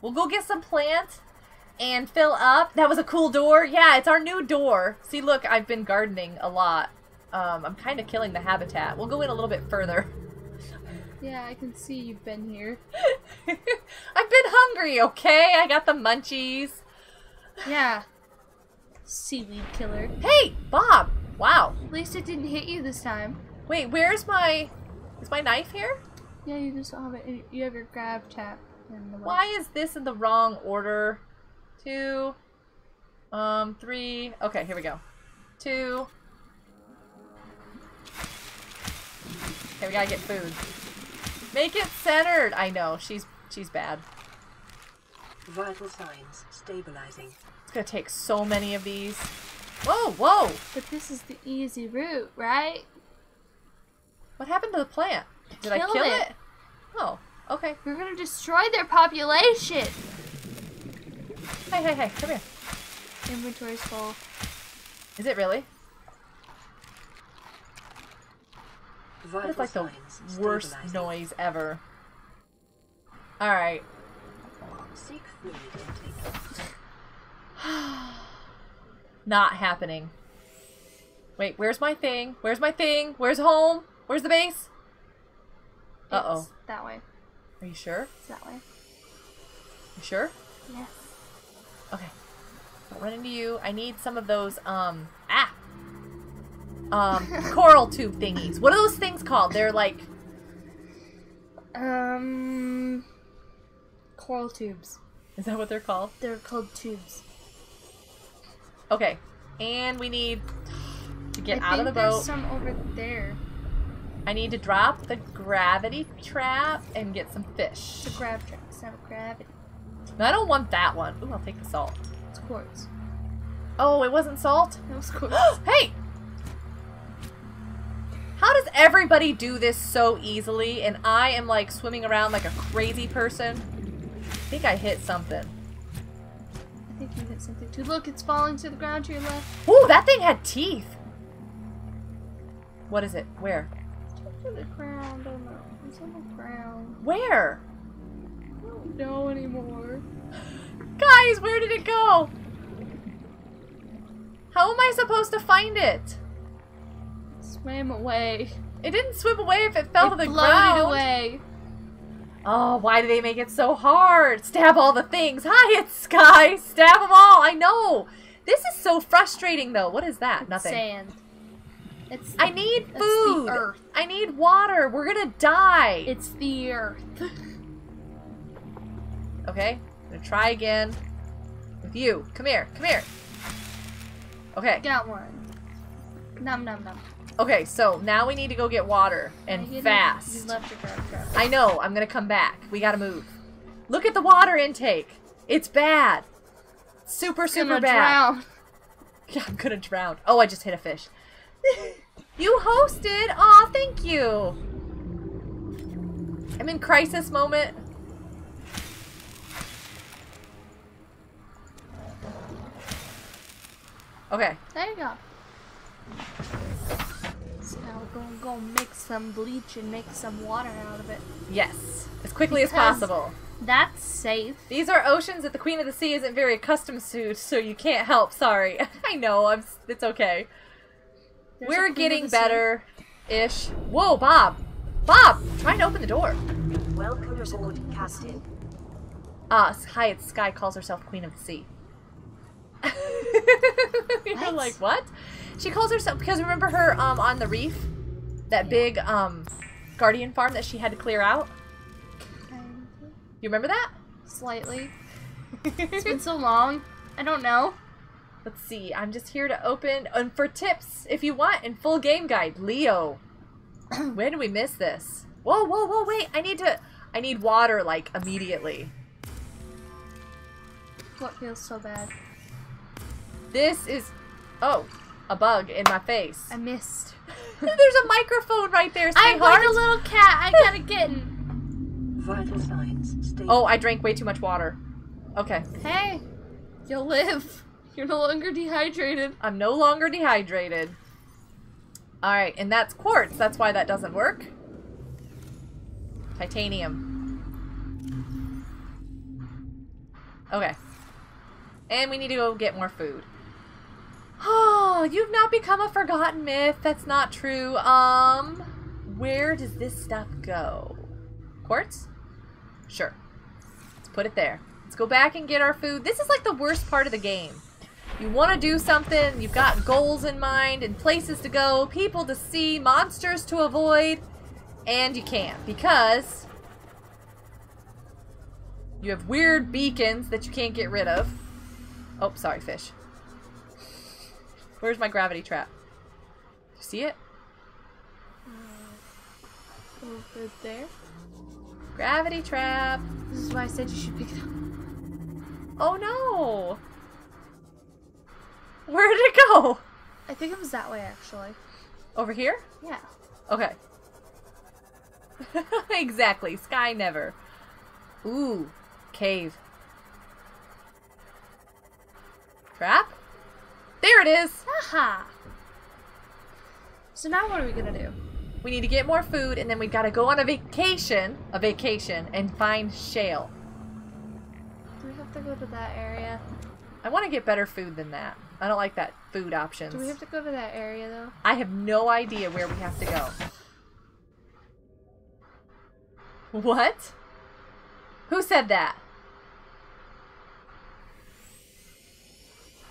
We'll go get some plants and fill up. That was a cool door. Yeah, it's our new door. See, look, I've been gardening a lot. Um, I'm kind of killing the habitat. We'll go in a little bit further. Yeah, I can see you've been here. I've been hungry, okay? I got the munchies. Yeah. Seaweed killer. Hey, Bob. Wow. At least it didn't hit you this time. Wait, where's my... Is my knife here? Yeah, you just have it. You have your grav trap in the. Why is this in the wrong order? Two, um, three. Okay, here we go. Two. Okay, we gotta get food. Make it centered. I know she's she's bad. Vital signs stabilizing. It's gonna take so many of these. Whoa, whoa! But this is the easy route, right? What happened to the plant? Did I kill it. it? Oh, okay. We're gonna destroy their population. Hey, hey, hey, come here. Inventory's full. Is it really? Vital That is like the worst noise ever. Alright. Seek fluid intake. Not happening. Wait, where's my thing? Where's my thing? Where's home? Where's the base? Uh oh. That way. Are you sure? It's that way. You sure? Yes. Okay. Don't run into you. I need some of those, um, ah! Um, coral tube thingies. What are those things called? They're like, Um. Coral tubes. is that what they're called? They're called tubes. Okay. And we need to get I out of the there's boat. some over there. I need to drop the gravity trap and get some fish. It's a grav trap. It's not a gravity. No, I don't want that one. Ooh, I'll take the salt. It's quartz. Oh, it wasn't salt? That was quartz. hey! How does everybody do this so easily and I am like swimming around like a crazy person? I think I hit something. I think you hit something too. Look, it's falling to the ground to your left. Ooh, that thing had teeth! What is it? Where? To the ground. Oh no. It's on the ground. Where? Don't know anymore. Guys, where did it go? How am I supposed to find it? It swam away. It didn't swim away if it fell it to the ground. away. Oh, why do they make it so hard? Stab all the things. Hi, it's Sky. Stab them all. I know. This is so frustrating, though. What is that? Nothing. Sand. It's I need It's the food. earth. I need water. We're gonna die. it's the earth. okay. I'm gonna try again with you. Come here. Come here. Okay. Got one. Num num num. Okay. So now we need to go get water and it. fast. You left your grav. I know. I'm gonna come back. We gotta move. Look at the water intake. It's bad. Super, super Gonna bad. drown. Yeah, I'm gonna drown. Oh, I just hit a fish. you hosted. Aw, thank you. I'm in crisis moment. Okay. There you go. So now we're gonna go mix some bleach and make some water out of it. Yes. As quickly as possible. That's safe. These are oceans that the Queen of the Sea isn't very accustomed to, so you can't help. Sorry. I know. I'm. It's okay. There's We're getting the sea. better, ish. Whoa, Bob. Bob, try and open the door. Welcome aboard, Captain. Ah, s- hi, it's Sky calls herself Queen of the Sea. You're like, what? She calls herself because remember her um on the reef? That big um guardian farm that she had to clear out? Kind You remember that? Slightly. It's been so long. I don't know. Let's see. I'm just here to open and for tips if you want in full game guide. Leo. when did we miss this? Whoa, whoa, whoa, wait. I need to I need water, like, immediately. What feels so bad? This is... Oh, a bug in my face. I missed. There's a microphone right there, I'm sweetheart. like a little cat. I got a kitten. Vital signs stable. Oh, I drank way too much water. Okay. Hey, you'll live. You're no longer dehydrated. I'm no longer dehydrated. Alright, and that's quartz. That's why that doesn't work. Titanium. Okay. And we need to go get more food. Oh, you've not become a forgotten myth. That's not true. Um, where does this stuff go? Quartz? Sure. Let's put it there. Let's go back and get our food. This is like the worst part of the game. You want to do something, you've got goals in mind and places to go, people to see, monsters to avoid, and you can't because you have weird beacons that you can't get rid of. Oh, sorry, fish. Where's my gravity trap? You see it? Uh, over there. Gravity trap. This is why I said you should pick it up. Oh no! Where did it go? I think it was that way, actually. Over here? Yeah. Okay. exactly. Sky never. Ooh. Cave. Trap? There it is! Aha! So now what are we gonna do? We need to get more food and then we gotta go on a vacation, a vacation, and find shale. Do we have to go to that area? I want to get better food than that. I don't like that food options. Do we have to go to that area though? I have no idea where we have to go. What? Who said that?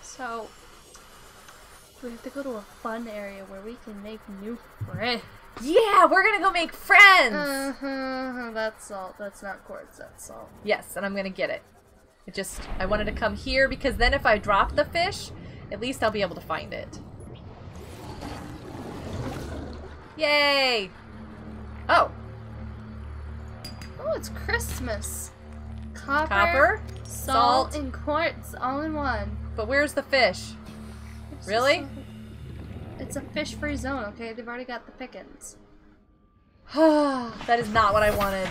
So we have to go to a fun area where we can make new friends. Yeah, we're gonna go make friends! Uh-huh, that's salt. That's not quartz. That's salt. Yes, and I'm gonna get it. It just, I wanted to come here because then if I drop the fish, at least I'll be able to find it. Yay! Oh, Oh, it's Christmas. Copper, copper? salt, salt. and quartz all in one. But where's the fish? Really? It's a fish-free zone. Okay, they've already got the pickings. that is not what I wanted.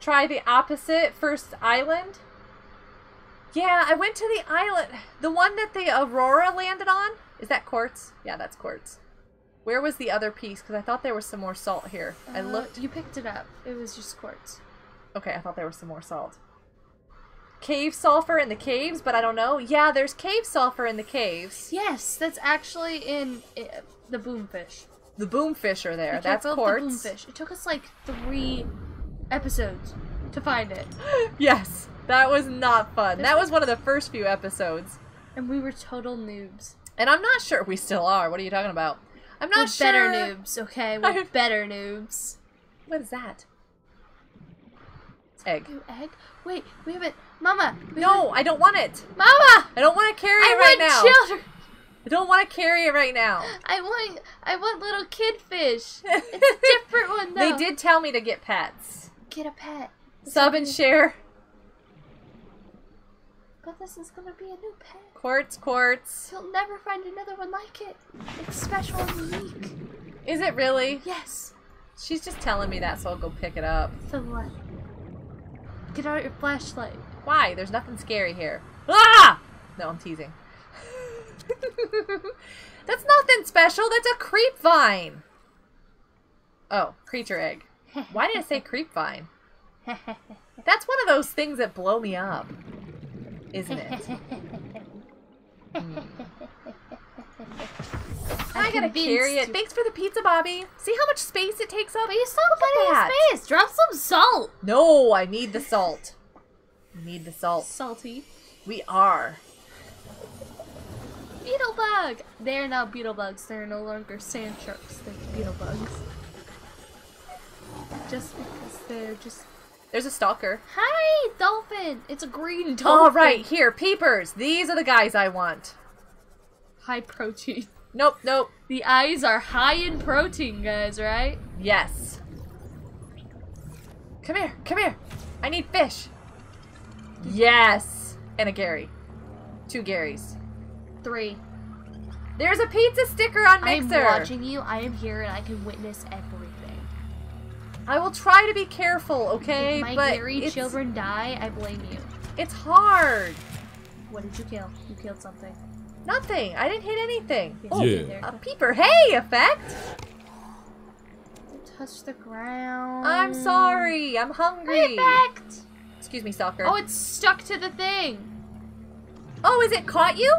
Try the opposite first island. Yeah, I went to the island. The one that the Aurora landed on? Is that quartz? Yeah, that's quartz. Where was the other piece? Because I thought there was some more salt here. I Uh, looked. You picked it up. It was just quartz. Okay, I thought there was some more salt. Cave sulfur in the caves, but I don't know. Yeah, there's cave sulfur in the caves. Yes, that's actually in uh, the boomfish. The boomfish are there. Be That's quartz. The boomfish. It took us like three episodes to find it, yes, that was not fun. That was one of the first few episodes. and we were total noobs. And I'm not sure we still are. What are you talking about? I'm not We're sure. better noobs, okay? We're better noobs. What is that? Egg. Egg? Wait, we haven't. Mama! No, I don't want it. Mama! I don't want to carry I it right want now. children! I don't want to carry it right now. I want. I want little kid fish. It's a different one though. They did tell me to get pets. get a pet. This Sub and share. But this is gonna be a new pet. Quartz, quartz. You'll never find another one like it. It's special and unique. Is it really? Yes. She's just telling me that, so I'll go pick it up. So what? Get out your flashlight. Why? There's nothing scary here. Ah! No, I'm teasing. That's nothing special. That's a creep vine. Oh, creature egg. Why did it say creep vine? That's one of those things that blow me up. Isn't it? Hmm. I gotta carry it. Thanks for the pizza, Bobby. See how much space it takes up? But you have plenty of space. Drop some salt. No, I need the salt. Need the salt. Salty. We are. Beetlebug. They're now beetlebugs. They're no longer sand sharks. They're beetlebugs. Just because they're just. There's a stalker. Hi, dolphin. It's a green dolphin. All right, here, peepers. These are the guys I want. High protein. Nope, nope. The eyes are high in protein, guys. Right? Yes. Come here, come here. I need fish. Yes. And a Gary. Two Garys. Three. There's a pizza sticker on Mixer. I'm watching you. I am here and I can witness everything. I will try to be careful, okay? if my but Gary it's, children die, I blame you. it's hard. What did you kill? You killed something. Nothing. I didn't hit anything. Yes, Oh, Yeah. a peeper. Hey, effect. Touch the ground. I'm sorry. I'm hungry. Effect. Excuse me, stalker. Oh, it's stuck to the thing. oh, is it caught you?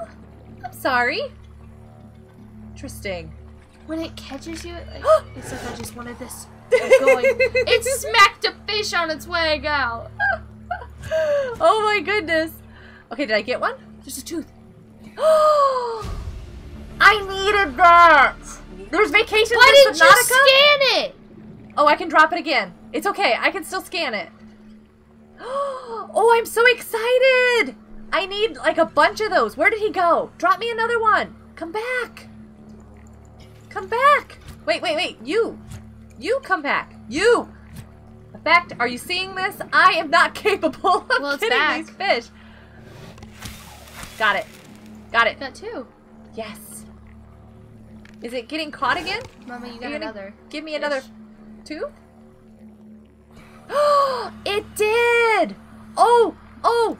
I'm sorry. Interesting. When it catches you, it, like, it's like I just wanted this. going. It smacked a fish on its way out. oh my goodness. Okay, did I get one? There's a tooth. I needed that. There's vacation Why didn't you scan it? Oh, I can drop it again. It's okay. I can still scan it. Oh, I'm so excited. I need like a bunch of those. Where did he go? Drop me another one. Come back. Come back. Wait, wait, wait. You. You come back. You. Effect, are you seeing this? I am not capable of Well, it's back. these fish. Got it. Got it. Got two. Yes. Is it getting caught again? Mama, you got another. Give me another fish. tooth? it did! Oh, oh!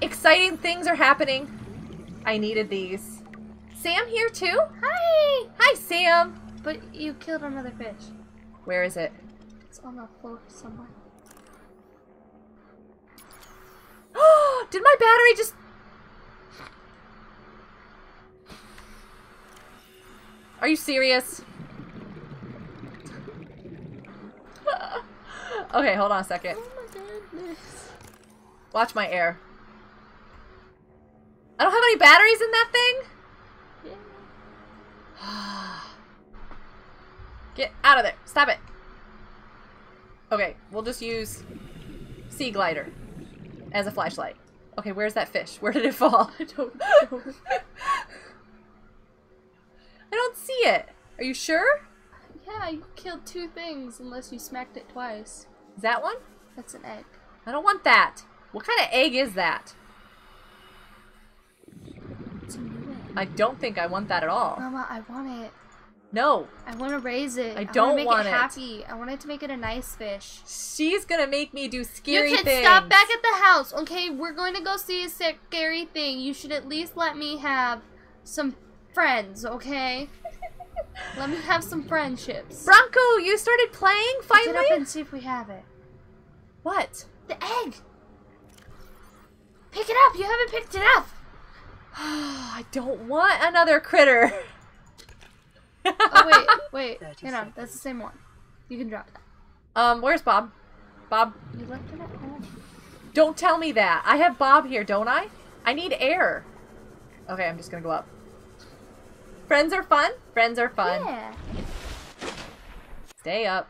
Exciting things are happening. I needed these. Sam here too? Hi. Hi, Sam. But you killed another fish. Where is it? It's on the floor somewhere. Oh! Did my battery just. Are you serious? Okay, hold on a second. Oh my goodness. Watch my air. I don't have any batteries in that thing? Yeah. Get out of there. Stop it. Okay, we'll just use Sea Glider as a flashlight. Okay, where's that fish? Where did it fall? I don't know. I don't see it. Are you sure? Yeah, you killed two things unless you smacked it twice. Is that one? That's an egg. I don't want that. What kind of egg is that? It's a new egg. I don't think I want that at all. Mama, I want it. No. I want to raise it. I don't make want it it. happy. I want it to make it a nice fish. She's gonna make me do scary things. you can things. stop back at the house, okay? We're going to go see a scary thing. You should at least let me have some friends, okay? let me have some friendships. Bronco, you started playing Pick it finally? up and see if we have it. What? The egg. Pick it up. You haven't picked it up. I don't want another critter. Oh wait, wait. 30 Hang on. That's the same one. You can drop that. Um, where's Bob? Bob, You left it at home. don't tell me that. I have Bob here, don't I? I need air. Okay, I'm just gonna go up. Friends are fun. Friends are fun. Yeah. Stay up.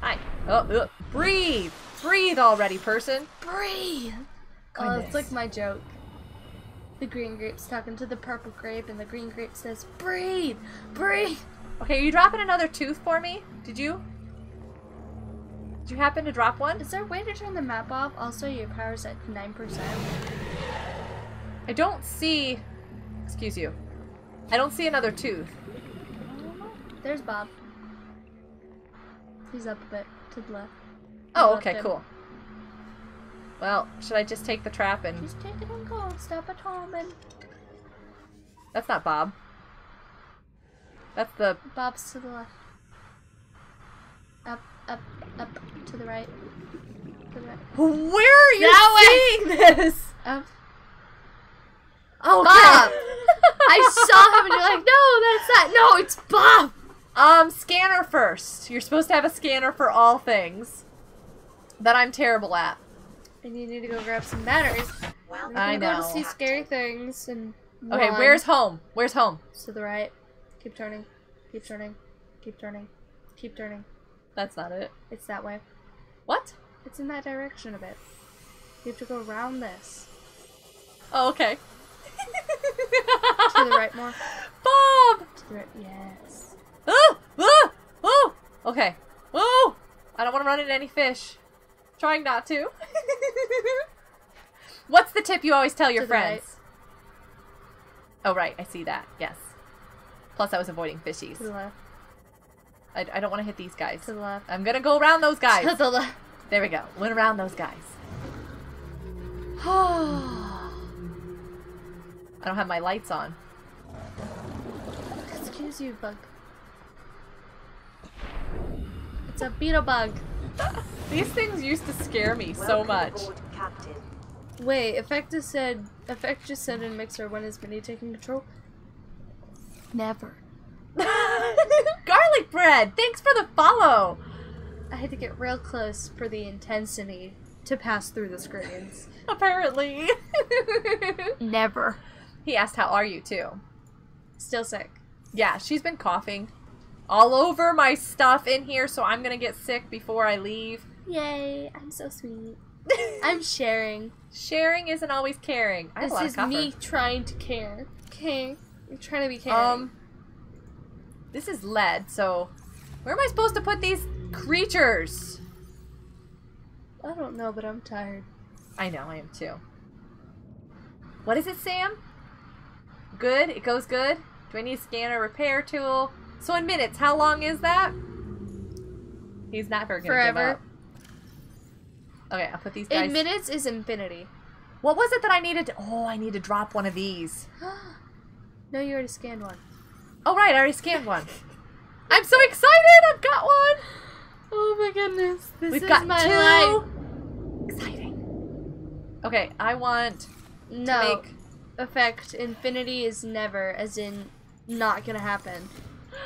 Hi. Oh, uh, breathe. Breathe already, person. Breathe. Oh, it's like my joke. The green grape's talking to the purple grape, and the green grape says, "Breathe, breathe." Okay, are you dropping another tooth for me? Did you? Did you happen to drop one? Is there a way to turn the map off? Also, your power's at nine percent. I don't see. Excuse you. I don't see another tooth. There's Bob. He's up a bit to the left. Oh, okay, him. cool. Well, should I just take the trap and. Just take it and go. Stop at home and That's not Bob. That's the. Bob's to the left. Up, up, up to the right. To the right. Where are you That seeing this? Up. Oh, Bob! God. I saw him and you're like, no, that's not. No, it's Bob. Um, scanner first. You're supposed to have a scanner for all things that I'm terrible at. And you need to go grab some batteries. Well, I know. Go to see scary things and. Okay, run. where's home? Where's home? To the right. Keep turning. Keep turning. Keep turning. Keep turning. That's not it. It's that way. What? It's in that direction a bit. You have to go around this. Oh, okay. To the right more. Bob! To the right. Yes. Oh! Oh! Oh! Okay. Oh! I don't want to run into any fish. Trying not to. What's the tip you always tell your To the right. friends? Oh, right. I see that. Yes. Plus, I was avoiding fishies. To the left. I, I don't want to hit these guys. To the left. I'm gonna go around those guys. To the left. There we go. Went around those guys. I don't have my lights on. Excuse you, bug. It's a beetle bug. These things used to scare me so Welcome much. aboard, Captain. Wait, Effect just said. Effect just said in Mixer when is Minnie taking control? Never. Garlic bread. Thanks for the follow. I had to get real close for the intensity to pass through the screens. Apparently. Never. He asked, "How are you?" Too. Still sick. Yeah, she's been coughing all over my stuff in here, so I'm gonna get sick before I leave. Yay! I'm so sweet. I'm sharing. Sharing isn't always caring. I This is me trying to care. Okay, I'm trying to be caring. Um, this is lead, so where am I supposed to put these creatures? I don't know, but I'm tired. I know, I am too. What is it, Sam? Good? It goes good? Do I need a scanner repair tool? So in minutes, how long is that? He's not very gonna give Forever. up. Okay, I'll put these guys. In minutes is infinity. what was it that I needed to? Oh, I need to drop one of these. no, you already scanned one. Oh right, I already scanned one. I'm so excited! I've got one. Oh my goodness. This We've is got my two. life. Exciting. Okay, I want No. to make. Effect infinity is never, as in not gonna happen.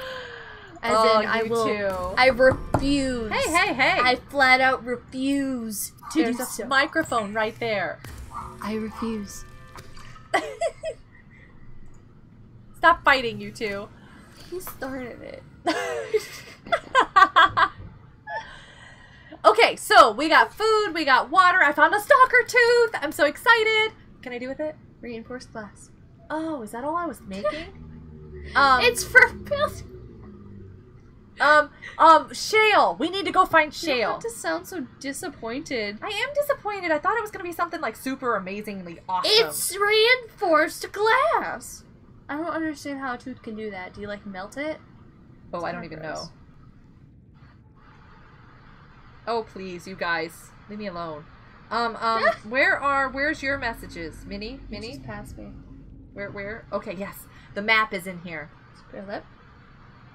As Oh, in I will too. I refuse. Hey, hey, hey! I flat out refuse to There's do a so. microphone right there. I refuse. Stop fighting, you two. He started it. okay, so we got food, we got water. I found a stalker tooth. I'm so excited. Can I do with it? Reinforced glass. Oh, is that all I was making? um, it's for building. um, um, shale. We need to go find You don't shale. have to sound so disappointed. I am disappointed. I thought it was gonna be something like super amazingly awesome. It's reinforced glass. I don't understand how a tooth can do that. Do you like melt it? oh, I don't even gross. know. Oh, please, you guys, leave me alone. Um, um, where are? Where's your messages, Minnie? Minnie? Just pass me. Where? Where? Okay, yes, the map is in here. Spare lip.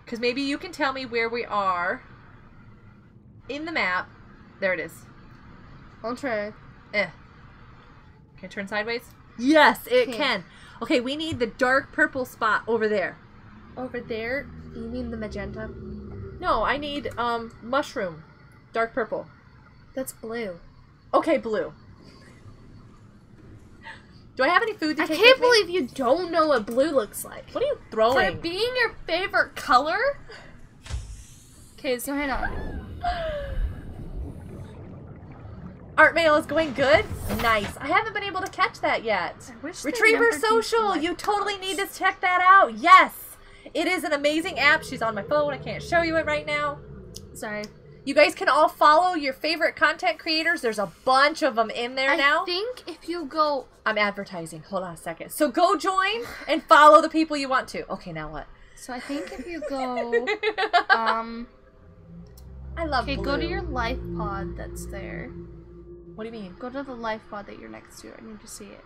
Because maybe you can tell me where we are in the map. There it is. I'll try. Eh. Can I turn sideways? Yes, it can. Okay, we need the dark purple spot over there. Over there. You mean the magenta? No, I need um mushroom. Dark purple. That's blue. Okay, blue. Do I have any food to I take can't believe you don't know what blue looks like. What are you throwing? For being your favorite color? Okay, so hang on. Art mail is going good. Nice. I haven't been able to catch that yet. Retriever Social. You totally need to check that out. Yes. It is an amazing app. She's on my phone. I can't show you it right now. Sorry. You guys can all follow your favorite content creators. There's a bunch of them in there I now. I think if you go I'm advertising. Hold on a second. So go join and follow the people you want to. Okay, now what? so I think if you go um I love okay, go to your life pod that's there. What do you mean? Go to the life pod that you're next to. I need to see it.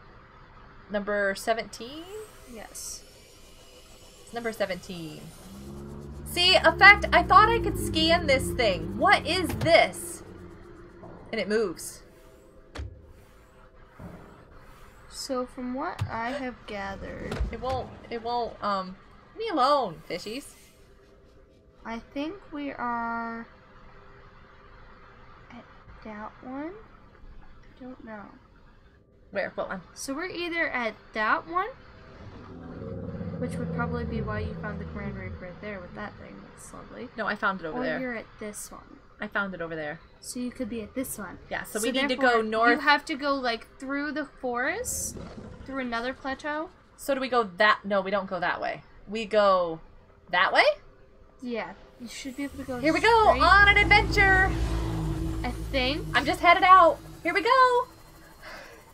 Number 17? Yes. It's number 17. See, effect, I thought I could scan this thing. What is this? And it moves. So from what I have gathered, It won't, it won't, um, leave me alone, fishies. I think we are at that one. I don't know. Where? What one? So we're either at that one, which would probably be why you found the Grand Rig right there with that thing. That's lovely. No, I found it over or there. you're at this one. I found it over there. So you could be at this one. Yeah, so, we need to go north. You have to go like through the forest, through another plateau. So do we go that? No, we don't go that way. We go that way? Yeah, you should be able to go. Here we go straight, on an adventure. I think. I'm just headed out. Here we go.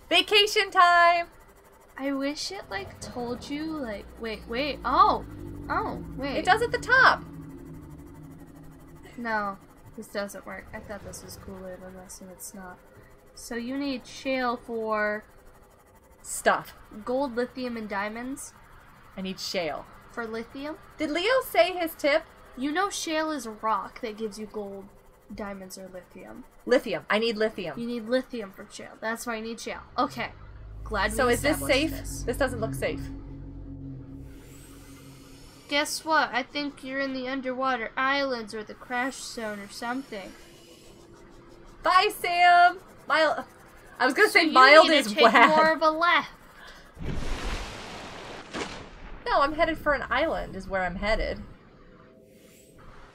Vacation time. I wish it like told you like wait wait oh oh wait It does at the top. no this doesn't work I thought this was cooler than this and it's not so you need shale for Stuff. gold lithium and diamonds I need shale. for lithium Did Leo say his tip? you know shale is a rock that gives you gold diamonds or lithium Lithium. I need lithium. you need lithium for shale that's why you need shale okay glad So is this safe? this. This doesn't look safe. Guess what? I think you're in the underwater islands or the crash zone or something. Bye, Sam. Mild. I was gonna So say you mild need is to take whack. more of a left. No, I'm headed for an island. Is where I'm headed.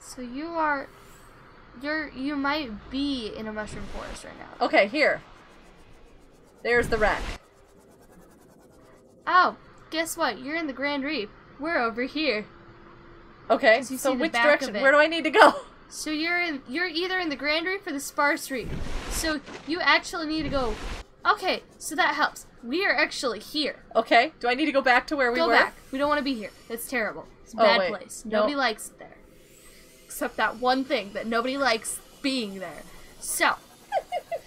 So you are, you're you might be in a mushroom forest right now. Okay, here. There's the wreck. Oh, guess what? You're in the Grand Reef. We're over here. Okay, so which direction? Where do I need to go? So you're in you're either in the Grand Reef or the Sparse Reef. So you actually need to go. Okay, so that helps. We are actually here. Okay, do I need to go back to where we Go were? back. We don't want to be here. It's terrible. It's a Oh, bad wait. place. No. Nobody likes it there. Except that one thing that nobody likes being there. So,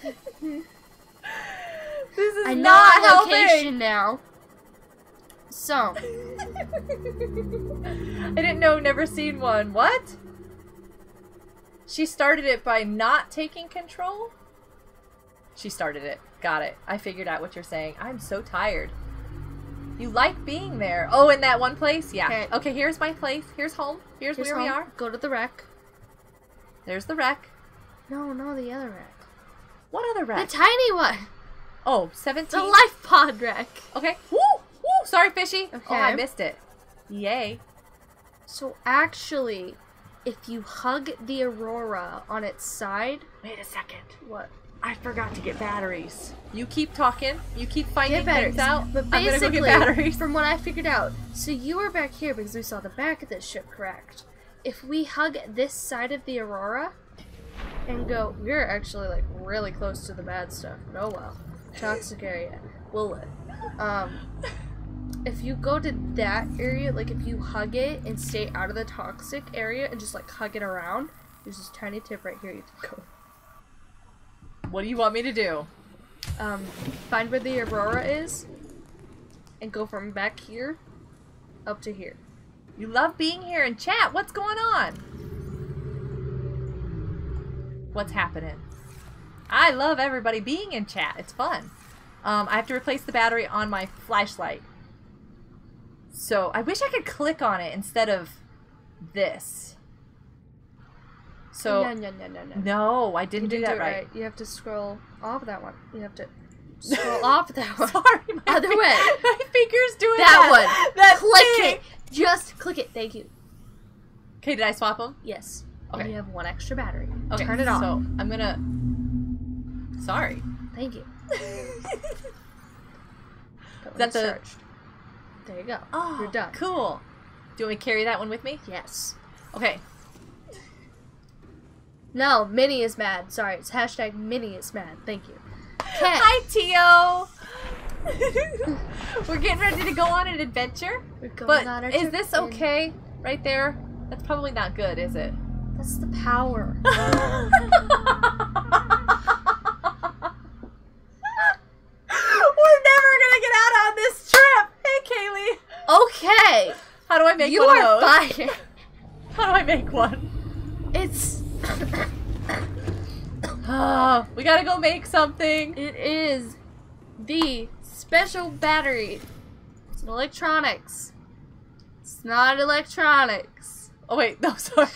This is I know not our helping. location now. So, I didn't know. Never seen one. What? She started it by not taking control. She started it. Got it. I figured out what you're saying. I'm so tired. You like being there. Oh, in that one place? Yeah. Okay. Okay, here's my place. Here's home. Here's, here's where we are. Go to the wreck. There's the wreck. No, no, the other wreck. What other wreck? The tiny one. oh, 17? The life pod wreck. Okay. Woo! Woo! Sorry, fishy. Oh, I missed it. Yay. So actually, if you hug the aurora on its side, Wait a second. what? I forgot to get batteries. You keep talking. You keep finding Get batteries. things out. But I'm gonna basically, go get batteries. from what I figured out, so you were back here because we saw the back of this ship, correct? If we hug this side of the Aurora and go, we're actually like really close to the bad stuff. Oh well, toxic area. We'll it? Um, if you go to that area, like if you hug it and stay out of the toxic area and just like hug it around, there's this tiny tip right here you can go. What do you want me to do? um, find where the aurora is, and go from back here up to here. You love being here in chat. What's going on? What's happening? I love everybody being in chat. It's fun. Um, I have to replace the battery on my flashlight. So I wish I could click on it instead of this. So no, no, no, no, no. no, I didn't, do didn't that it right. You have to scroll off that one. You have to scroll off that one. Sorry, my Other way. My finger's doing That that. one. That click thing. it. Just click it. Thank you. Okay, did I swap them? Yes. Okay. And you have one extra battery. Okay, Turn it off. So I'm gonna. Sorry. Thank you. That that one's the- charged. There you go. Oh, You're ah, done. Cool. Do you want me to carry that one with me? Yes. Okay. No, Minnie is mad. Sorry, it's hashtag Minnie is mad. Thank you. Hi, Tio. We're getting ready to go on an adventure. We're going But on our is this in- okay? Right there. That's probably not good, is it? That's the power. We're never gonna get out on this trip. Hey, Kaylee. Okay. How do I make you one are of those? fine. How do I make one? It's Ah, we gotta go make something. it is the special battery. It's electronics. It's not electronics. Oh wait, no, sorry.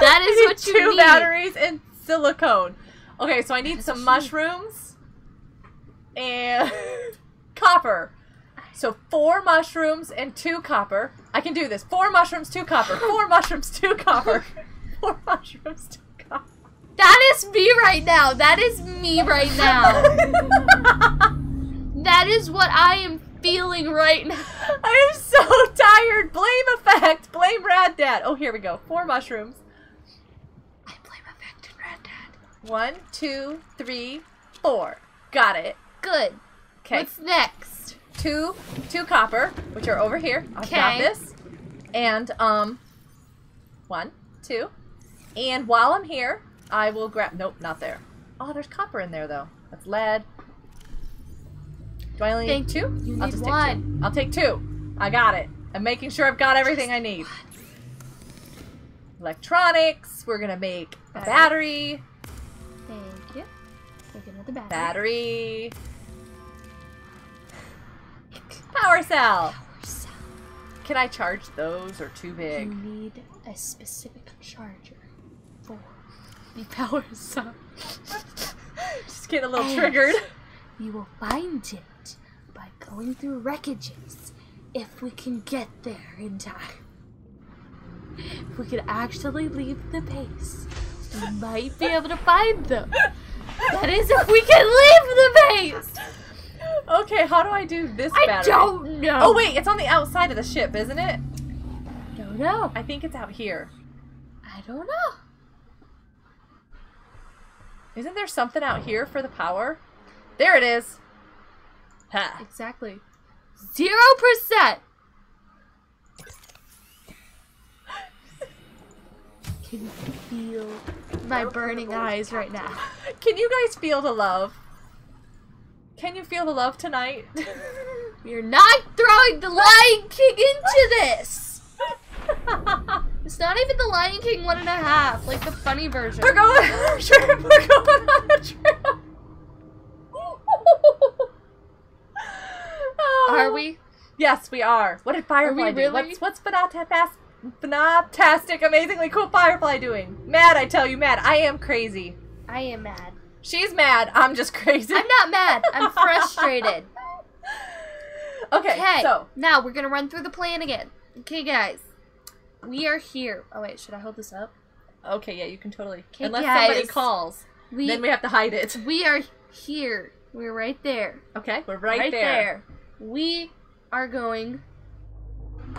That is what you two need. batteries and silicone. Okay, so I need That's some you mushrooms and copper. So four mushrooms and two copper. I can do this. Four mushrooms, two copper. Four mushrooms, two copper. Four mushrooms, two copper. That is me right now. That is me right now. that is what I am feeling right now. I am so tired. Blame effect. Blame Rad Dad. Oh, here we go. Four mushrooms. I blame effect and Rad Dad. One, two, three, four. Got it. Good. Okay. What's next? Two, two copper, which are over here. I've got this. And um, one, two, and while I'm here, I will grab. Nope, not there. Oh, there's copper in there though. That's lead. Do I only Thank need two? you. I'll need just take one. two. I'll take two. I got it. I'm making sure I've got everything I need. Electronics. We're gonna make a battery. Thank you. Make another battery. Battery. Power cell. So Can I charge those or too big? you need a specific charger for the power cell. Just get a little And triggered. You will find it by going through wreckages if we can get there in time. If we could actually leave the base, we might be able to find them. That is if we can leave the base! Okay, how do I do this I battery? don't know. Oh wait, it's on the outside of the ship, isn't it? Don't know. I think it's out here. I don't know. Isn't there something out here for the power? There it is. Ha. Exactly. Zero percent. Can you feel my burning eyes right now? Can you guys feel the love? Can you feel the love tonight? You're not throwing the Lion King into this. It's not even the Lion King one and a half, like the funny version. We're going on a trip. We're going on a trip. Oh. Are we? Yes, we are. What did Firefly we do? really? What's what's Fantastic, Fantastic, amazingly cool Firefly doing? Mad, I tell you, mad. I am crazy. I am mad. She's mad. I'm just crazy. I'm not mad. I'm frustrated. okay, Okay, so now we're gonna run through the plan again. Okay, guys. We are here. Oh wait, should I hold this up? okay, yeah, you can totally. 'Kay, Unless somebody calls, We then we have to hide it. we are here. We're right there. Okay, we're right, there. We are going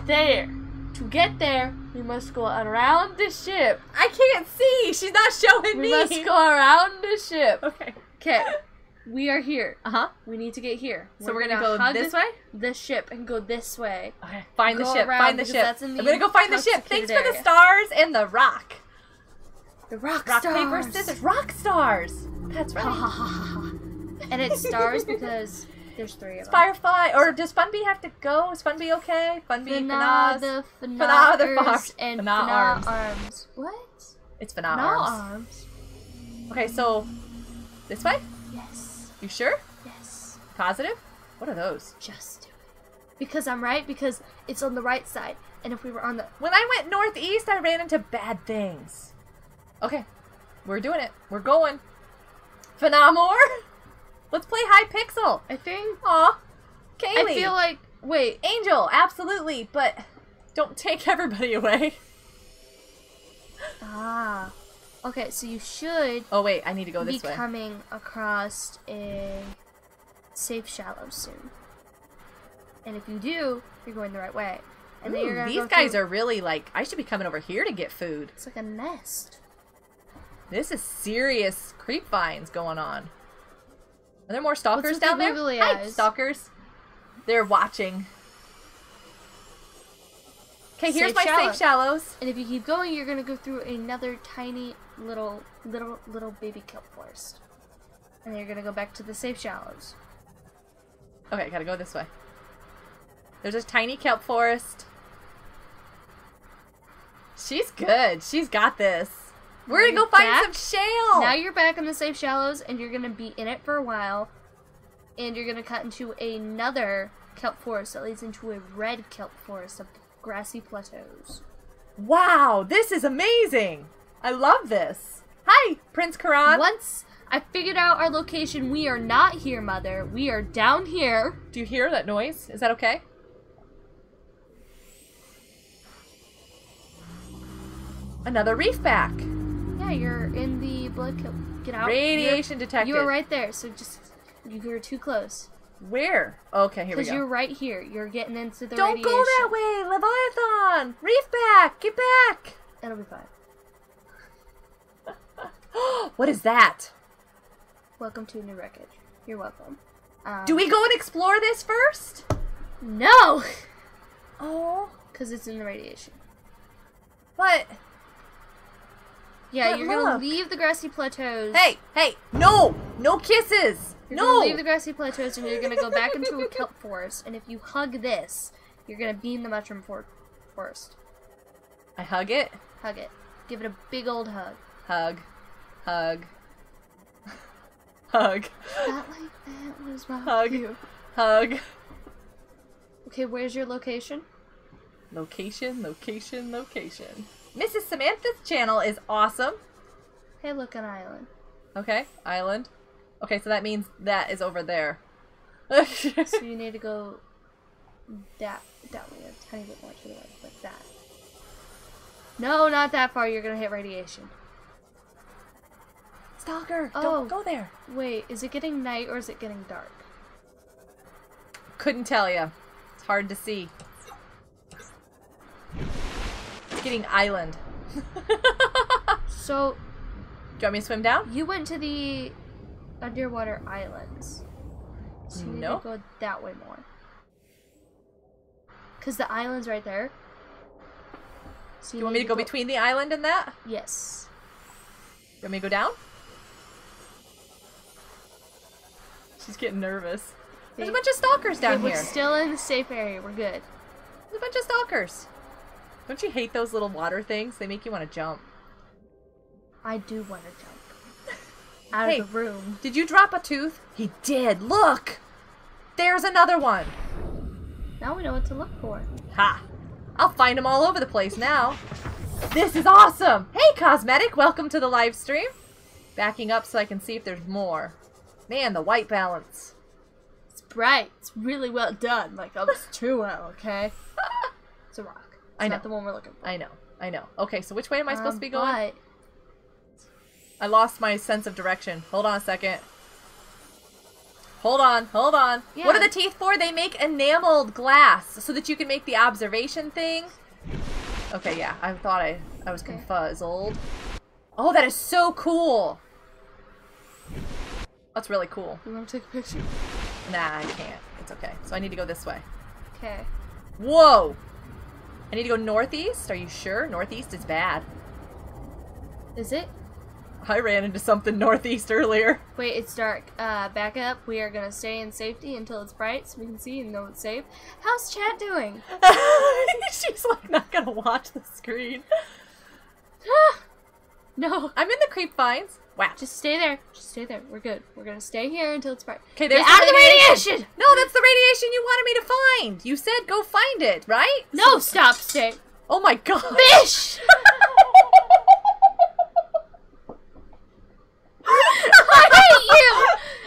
there. To get there, we must go around the ship. I can't see. She's not showing We me. must go around the ship. Okay. Okay. We are here. Uh huh. We need to get here. So we're, gonna, go this way. the ship and go this way. Okay. Find the ship. Find the ship. in I'm gonna go find the ship. Thanks for the stars and the rock. The rock, Rock stars. paper scissors. Rock stars. That's Ha ha right. And it's stars because there's three of them. Firefly. Or does Funby have to go? Is Funby okay? Funby, Fana, Fanaz. the Fana, the Fanars, Fars, and Fana Fana arms. arms. What? It's Fana Fana arms. arms. Okay, so this way. Yes. You sure? Yes. Positive? What are those? Just do it. Because I'm right, because it's on the right side. And if we were on the When I went northeast, I ran into bad things. Okay, we're doing it. We're going. Phenamore? Let's play Hypixel. I think Aw. Kaylee. I feel like wait, Angel, absolutely, but don't take everybody away. ah. Okay, so you should Oh, wait, I need to go this way. Be coming across a safe shallow soon. And if you do, you're going the right way. And then you're Ooh, these guys through- are really like, I should be coming over here to get food. It's like a nest. This is serious creep vines going on. Are there more stalkers with the down there? Hi, stalkers. They're watching. Okay, here's Safe my shallow. safe shallows. And if you keep going, you're gonna go through another tiny little little little baby kelp forest. And then you're gonna go back to the safe shallows. Okay, gotta go this way. There's a tiny kelp forest. She's good. She's got this. We're gonna go find back? some shale. Now you're back in the safe shallows, and you're gonna be in it for a while. And you're gonna cut into another kelp forest that leads into a red kelp forest of grassy plateaus. wow, this is amazing. I love this. Hi, Prince Karan. Once I figured out our location, we are not here, Mother. We are down here. Do you hear that noise? Is that okay? Another reefback. You're in the blood kelp. Get out. Radiation You're- detected. You were right there, so just you were too close. Where? Okay, here we go. Because you're right here. You're getting into the Don't radiation. go that way, Leviathan! Reefback! Get back! It'll be fine. what is that? Welcome to New Wreckage. You're welcome. Um, Do we go and explore this first? No! Oh, Because it's in the radiation. but Yeah, But you're gonna leave the grassy plateaus. hey, hey, no, no kisses. You're no. gonna leave the grassy plateaus and you're gonna go back into a kelp forest. And if you hug this, you're gonna be in the mushroom for- forest. I hug it. Hug it. Give it a big old hug. Hug. Hug. hug. Not like that was wrong. Hug. You. Hug. Okay, where's your location? Location, location, location. Mrs. Samantha's channel is awesome. Hey, look, at island. Okay, island. Okay, so that means that is over there. So you need to go that that way, a tiny bit more to the right, like that. No, not that far. You're gonna hit radiation. Stalker, Oh. don't go there. Wait, is it getting night or is it getting dark? Couldn't tell you. It's hard to see. Getting island. So. Do you want me to swim down? you went to the underwater islands. So you need No. to go that way more. Cause the island's right there. So Do you want me need to go between the island and that? Yes. You want me to go down? She's getting nervous. There's a bunch of stalkers down here. We're still in the safe area. We're good. There's a bunch of stalkers. Don't you hate those little water things? They make you want to jump. I do want to jump out Hey. of the room. Did you drop a tooth? He did. Look! There's another one. Now we know what to look for. Ha! I'll find them all over the place now. This is awesome! Hey, Cosmetic, welcome to the live stream. Backing up so I can see if there's more. Man, the white balance. It's bright. It's really well done. Like almost too well. Okay. It's a rock. I know. the one we're looking for. I know, I know. Okay, so which way am I supposed Um, to be going? but I lost my sense of direction. Hold on a second. Hold on, hold on. What are the teeth for? They make enameled glass so that you can make the observation thing. Okay, yeah, I thought I, I was Okay. confuzzled. Oh, that is so cool. That's really cool. You want to take a picture? Nah, I can't. It's okay. So I need to go this way. Okay. Whoa! I need to go northeast? Are you sure? Northeast is bad. Is it? I ran into something northeast earlier. Wait, it's dark. Uh, back up. We are gonna stay in safety until it's bright, so we can see and know it's safe. How's chat doing? She's like not gonna watch the screen. no. I'm in the creep vines. Wow. Just stay there. Just stay there. We're good. We're gonna stay here until it's bright. Okay, Get there's out of the radiation! No, that's the radiation you wanted me to find. You said go find it, right? No, stop, stay. Oh my god. Fish! I hate you!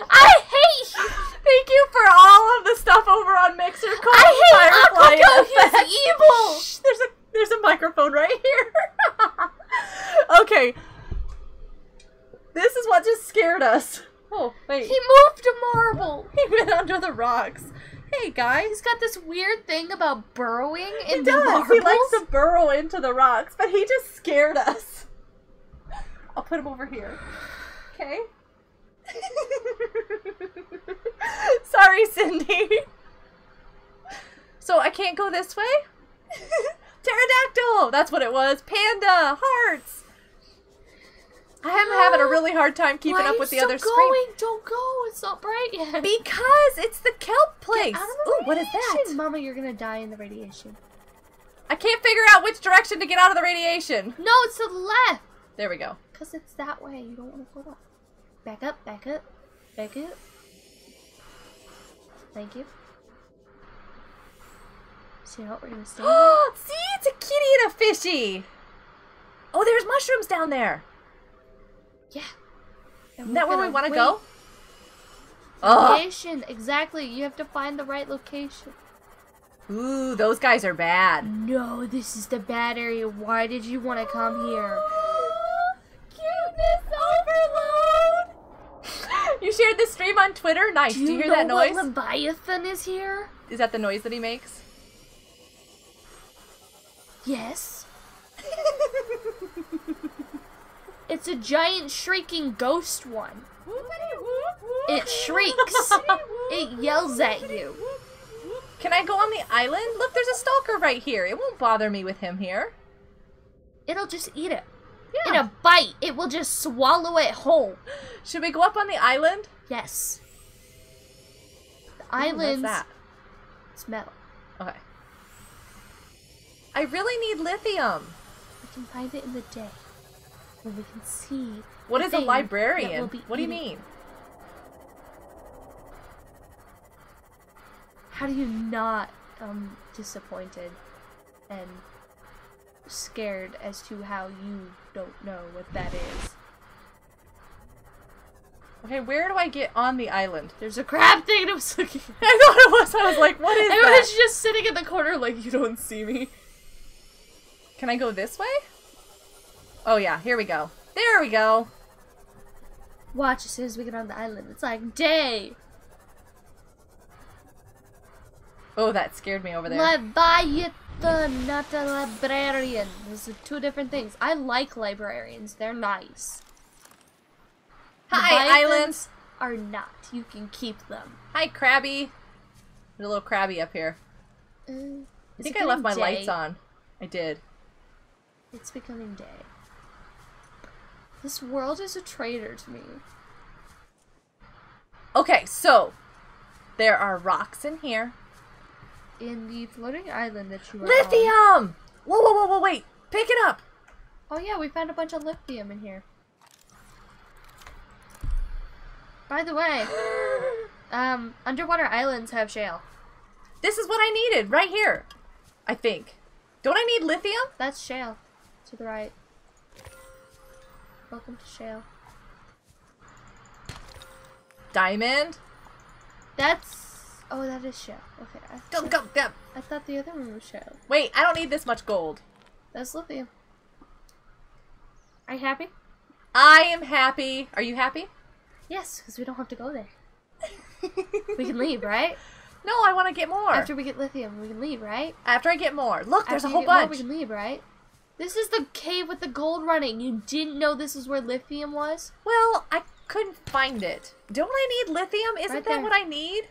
I hate you! Thank you for all of the stuff over on Mixer. Call I hate Firefly. He's evil! Shh, there's a there's a microphone right here. okay. This is what just scared us. Oh, wait. He moved a marble! He went under the rocks. Hey guys. He's got this weird thing about burrowing in the does. marbles. He likes to burrow into the rocks, but he just scared us. I'll put him over here. Okay. Sorry, Cindy. So I can't go this way? Pterodactyl! That's what it was. Panda! Hearts! I am having a ah, really hard time keeping Why up with the other screen. going? Don't go. It's not bright yet. Because it's the kelp place. Get out of the Ooh, what is that? Mama, you're gonna die in the radiation. I can't figure out which direction to get out of the radiation. No, it's to the left. There we go. Cause it's that way. You don't want to go up. Back up. Back up. Back up. Thank you. So you what? We're gonna stay. here. See, it's a kitty and a fishy. Oh, there's mushrooms down there. Yeah. Isn't that where we want to go? Location. Exactly. You have to find the right location. ooh, those guys are bad. No, this is the bad area. Why did you want to come here? Cuteness overload. You shared this stream on Twitter. Nice. Do you, hear know that noise? Leviathan is here? Is that the noise that he makes? Yes. It's a giant shrieking ghost one. It shrieks. It yells at you. Can I go on the island? Look, there's a stalker right here. It won't bother me with him here. It'll just eat it. Yeah. In a bite, it will just swallow it whole. Should we go up on the island? Yes. The what's that? It's metal. Okay. I really need lithium. We can find it in the day. We can see. What is a librarian? will be What do you mean? How do you not um disappointed and scared as to how you don't know what that is? Okay, where do I get on the island? There's a crab thing I was looking I thought it was. I was like, what is I that? was just sitting in the corner like you don't see me. Can I go this way? Oh yeah, here we go. There we go. Watch as soon as we get on the island. It's like day. Oh, that scared me over there. Leviathan, not a librarian. Those are two different things. I like librarians. They're nice. Hi, Leviathans islands. Are not. You can keep them. Hi, Krabby. There's a little Krabby up here. Uh, I think I left my becoming lights on. I did. It's becoming day. This world is a traitor to me. Okay, so there are rocks in here. In the floating island that you are on- Lithium! Whoa, whoa, whoa, whoa, wait. Pick it up. Oh yeah, we found a bunch of lithium in here. By the way, um, underwater islands have shale. This is what I needed right here. I think. Don't I need lithium? That's shale. To the right. Welcome to shale. Diamond. That's. Oh, that is shale. Okay. I, Go, go, go. I thought the other one was shale. Wait, I don't need this much gold. That's lithium. Are you happy? I am happy. Are you happy? Yes, because we don't have to go there. We can leave, right? No, I want to get more. After we get lithium, we can leave, right? After I get more. Look, there's After a you whole get more, bunch. we can leave, right? This is the cave with the gold running. You didn't know this is where lithium was? Well, I couldn't find it. Don't I need lithium? Isn't Right that what I need?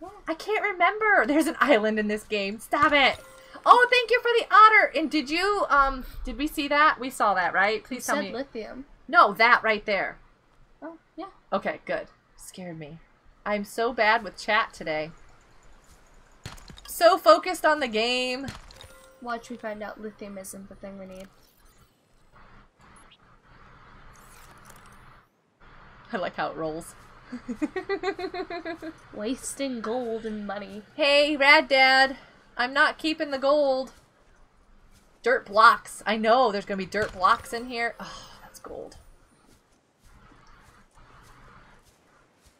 Yeah. I can't remember. There's an island in this game. Stop it. Oh, thank you for the otter. And did you um did we see that? We saw that, right? Please tell said me. lithium. no, that right there. Oh, yeah. Okay, good. Scared me. I'm so bad with chat today. So focused on the game. Watch we find out lithium isn't the thing we need. I like how it rolls. Wasting gold and money. Hey, Rad Dad. I'm not keeping the gold. Dirt blocks. I know there's gonna be dirt blocks in here. Oh, that's gold.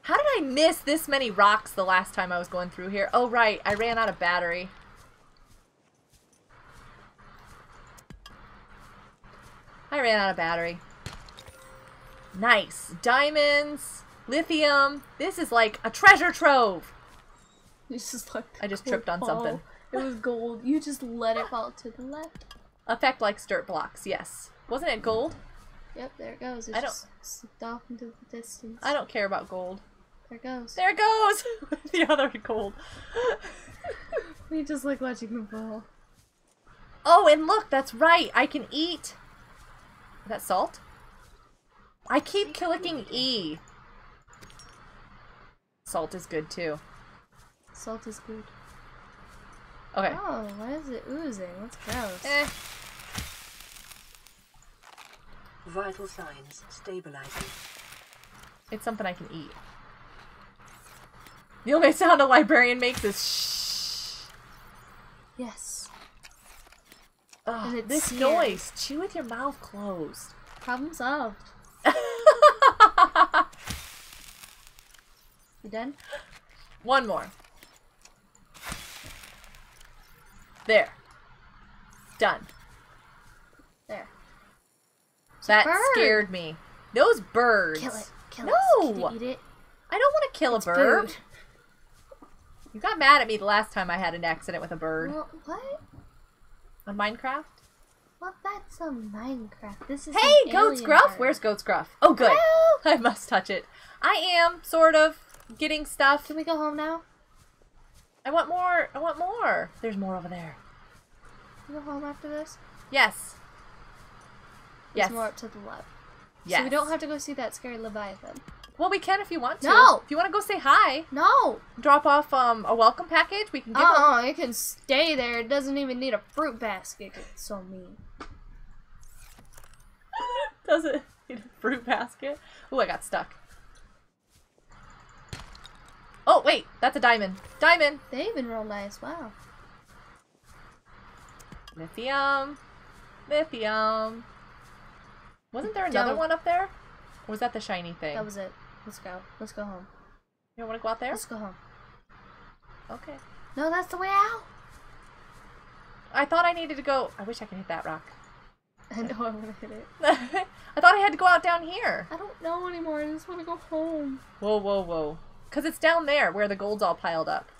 How did I miss this many rocks the last time I was going through here? Oh, right. I ran out of battery. I ran out of battery. Nice. Diamonds, lithium. This is like a treasure trove. You just let I just tripped on fall. something. It was gold. You just let it fall to the left. Effect like dirt blocks, yes. Wasn't it gold? Yep, there it goes. It I don't- just slipped off into the distance. I don't care about gold. There it goes. There it goes! the other gold. We just like watching him fall. oh, and look, that's right. I can eat. Is that salt? I keep clicking E. Salt is good too. Salt is good. Okay. Oh, why is it oozing? That's gross. Eh. Vital signs stabilizing. It's something I can eat. The only sound a librarian makes is shh. Yes. Ugh, And it's this scared. noise. Chew with your mouth closed. Problem solved. You done? One more. There. Done. There. That scared me. Those birds. Kill it. Kill no. it. Can you eat it? I don't want to kill It's a bird. food. You got mad at me the last time I had an accident with a bird Well, what? On Minecraft. Well, that's a Minecraft. This is Hey, Goat's Gruff! Where's Goat's Gruff? Oh, good. I must touch it. I am, sort of, getting stuff. Can we go home now? I want more. I want more. There's more over there. Can we go home after this? Yes. There's Yes. more up to the left. Yes. So we don't have to go see that scary Leviathan. Well, we can if you want to. No! If you want to go say hi, No! drop off um a welcome package. We can give. Oh, it can stay there. It doesn't even need a fruit basket. It's so mean. Does it need a fruit basket? Oh, I got stuck. Oh wait, that's a diamond. Diamond. They even real nice. Wow. Lithium. Lithium. Wasn't there another Don't. one up there? Or was that the shiny thing? That was it. Let's go. Let's go home. You don't want to go out there? Let's go home. Okay. No, that's the way out. I thought I needed to go. I wish I could hit that rock. I know I want to hit it. I thought I had to go out down here. I don't know anymore. I just want to go home. Whoa, whoa, whoa. Because it's down there where the gold's all piled up.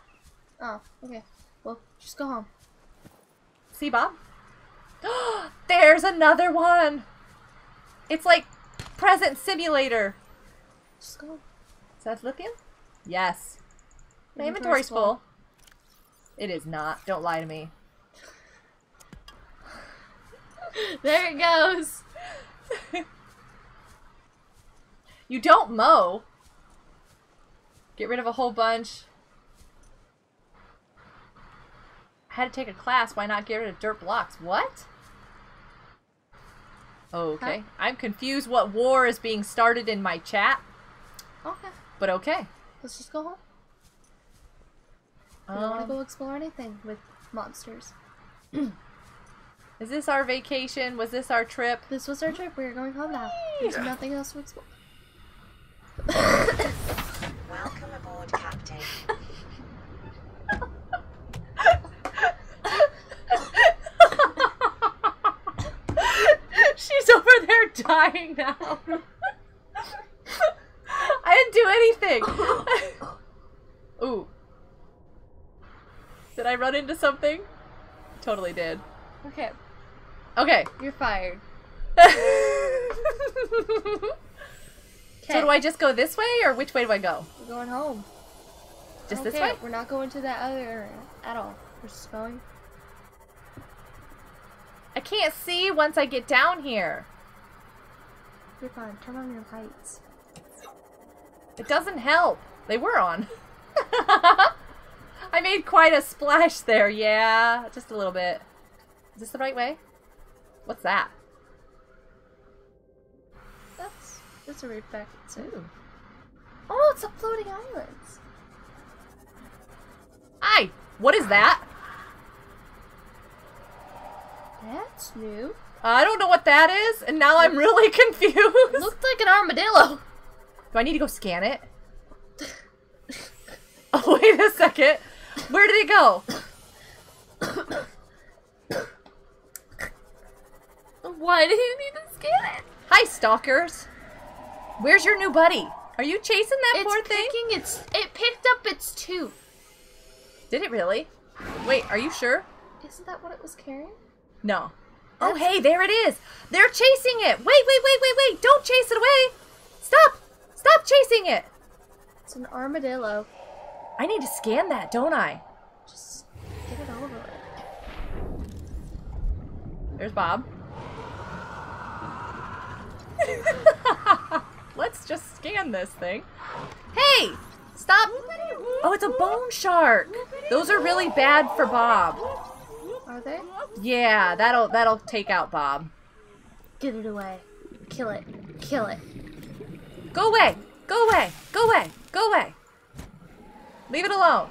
Oh, okay. Well, just go home. See, Bob? There's another one! It's like present simulator. Just go. Is that? Yes. My Inventory's inventory's full. It is not. Don't lie to me. There it goes. You don't mow. Get rid of a whole bunch. I had to take a class. Why not get rid of dirt blocks? What? Okay. I'm confused what war is being started in my chat, Okay. but okay. Let's just go home. I don't want to Um, go explore anything with monsters. is this our vacation? Was this our trip? This was our trip. We are going home now. There's nothing else to explore. Welcome aboard, Captain. She's over there dying now. Didn't do anything. Ooh. Did I run into something? Totally did. Okay. Okay. You're fired. so do I just go this way or which way do I go? We're going home. Just Okay, this way? We're not going to that other area at all. We're just going. I can't see once I get down here. You're fine. Turn on your lights. It doesn't help. They were on. I made quite a splash there, yeah. Just a little bit. Is this the right way? What's that? That's that's a rude packet too. Oh, it's a floating islands. Hi! What is that? That's new. I don't know what that is, and now I'm really confused. Looked like an armadillo. Do I need to go scan it? Oh, wait a second. Where did it go? Why do you need to scan it? Hi, stalkers. Where's your new buddy? Are you chasing that It's poor thing? its. It picked up its tooth. Did it really? Wait, are you sure? Isn't that what it was carrying? No. Oh, hey, there it is. They're chasing it. Wait, wait, wait, wait, wait. Don't chase it away. Stop. Stop chasing it. It's an armadillo. I need to scan that, don't I? Just get it over with. There's Bob. Let's just scan this thing. Hey! Stop! Oh, it's a bone shark. Those are really bad for Bob. Are they? Yeah, that'll that'll take out Bob. Get it away. Kill it. Kill it. Go away! Go away! Go away! Go away! Leave it alone.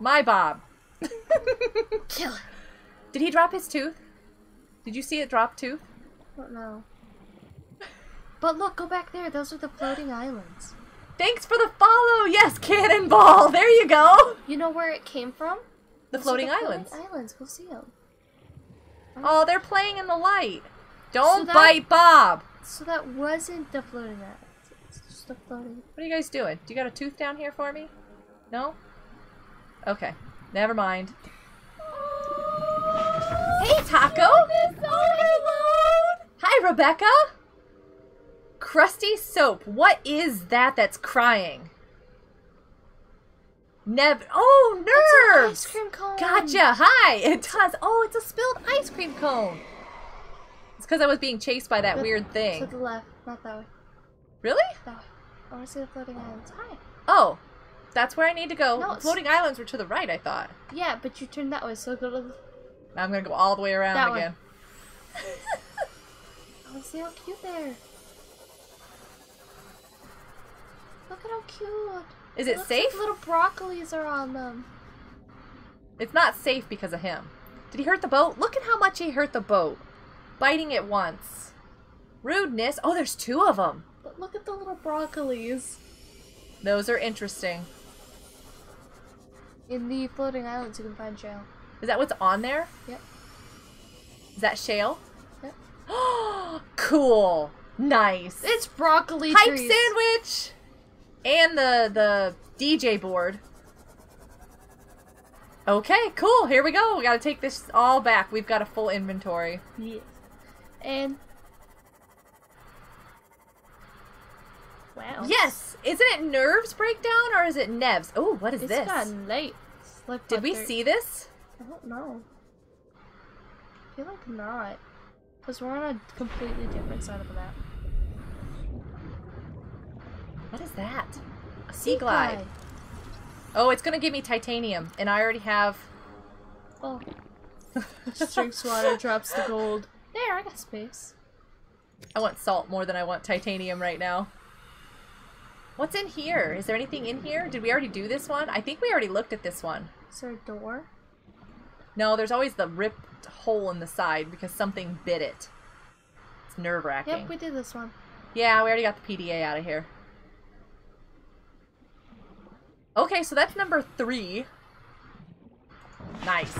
My Bob. Kill it. Did he drop his tooth? Did you see it drop tooth? don't know. But look, go back there. Those are the floating islands. Thanks for the follow. Yes, cannonball. There you go. You know where it came from? The Those floating the islands. islands. Go see them. Oh, they're playing in the light. Don't that- bite Bob. So that wasn't the floating islands. Floating. What are you guys doing? Do you got a tooth down here for me? No? Okay. Never mind. Hey, Taco! Oh, Hi, Rebecca! Crusty soap. What is that that's crying? Nev. Oh, It's an nerves! ice cream cone. Gotcha. Hi. It does. Oh, it's a spilled ice cream cone. It's because I was being chased by that weird To thing. the left, not that way. Really? That way. I want to see the floating islands. Hi. Oh, that's where I need to go. No, Floating islands were to the right, I thought. Yeah, but you turned that way, so go to the. Now I'm gonna go all the way around That again. I want to see how cute they are. Look at how cute. Is it looks safe? Like little broccolis are on them. It's not safe because of him. Did he hurt the boat? Look at how much he hurt the boat. Biting it once. Rudeness. Oh, there's two of them. Look at the little broccolis. Those are interesting. In the floating islands, you can find shale. Is that what's on there? Yep. Is that shale? Yep. cool. Nice. It's broccoli Hype trees. sandwich. And the the DJ board. Okay, cool. Here we go. We got to take this all back. We've got a full inventory. Yes. And. Wow. Yes. Isn't it nerves breakdown or is it Nevs? Oh, what is It's this? gotten late. It's like Did we 5:30. see this? I don't know. I feel like not. Because we're on a completely different side of the map. What is that? A Seaglide. Oh, it's gonna give me titanium, and I already have. Oh. Just drinks water, drops the gold. There, I got space. I want salt more than I want titanium right now. What's in here? Is there anything in here? Did we already do this one? I think we already looked at this one. Is there a door? No, there's always the ripped hole in the side because something bit it. It's nerve wracking. Yep, we did this one. Yeah, we already got the PDA out of here. Okay, so that's number three. Nice.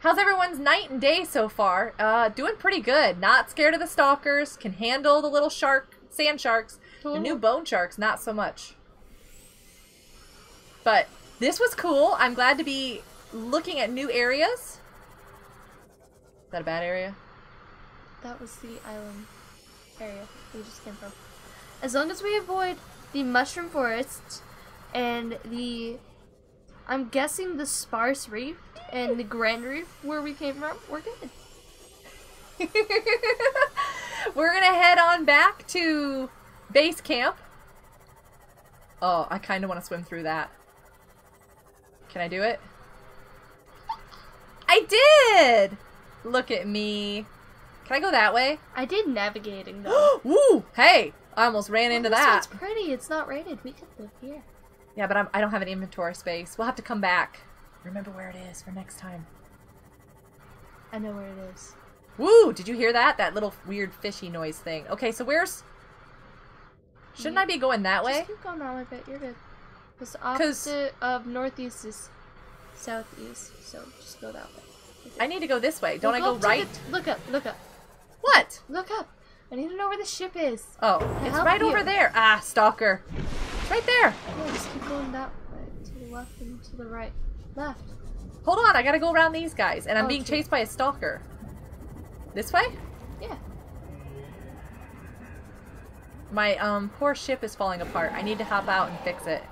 How's everyone's night and day so far? Uh, doing pretty good. Not scared of the stalkers. Can handle the little shark, sand sharks. The new bone sharks, not so much. But this was cool. I'm glad to be looking at new areas. Is that a bad area? That was the island area we just came from. As long as we avoid the mushroom forest and the I'm guessing the sparse reef and the grand reef where we came from, we're good. We're gonna head on back to base camp. Oh, I kind of want to swim through that. Can I do it? I did! Look at me. Can I go that way? I did navigating though. Woo! Hey! I almost ran into this that. It's pretty. It's not rated. We could live here. Yeah, but I'm, I don't have an inventory space. We'll have to come back. Remember where it is for next time. I know where it is. Woo! Did you hear that? That little weird fishy noise thing. Okay, so where's... Shouldn't I be going that way? Just keep going on with it. You're good. Because opposite of northeast is southeast, so just go that way. I need to go this way. Don't Look I go right? the- look up. Look up. What? Look up. I need to know where the ship is. Oh, it's right you. over there. Ah, stalker. It's right there. No, just keep going that way. To the left and to the right. Left. Hold on, I gotta go around these guys, and I'm Oh, being true. chased by a stalker. This way? Yeah. My um poor ship is falling apart. I need to hop out and fix it.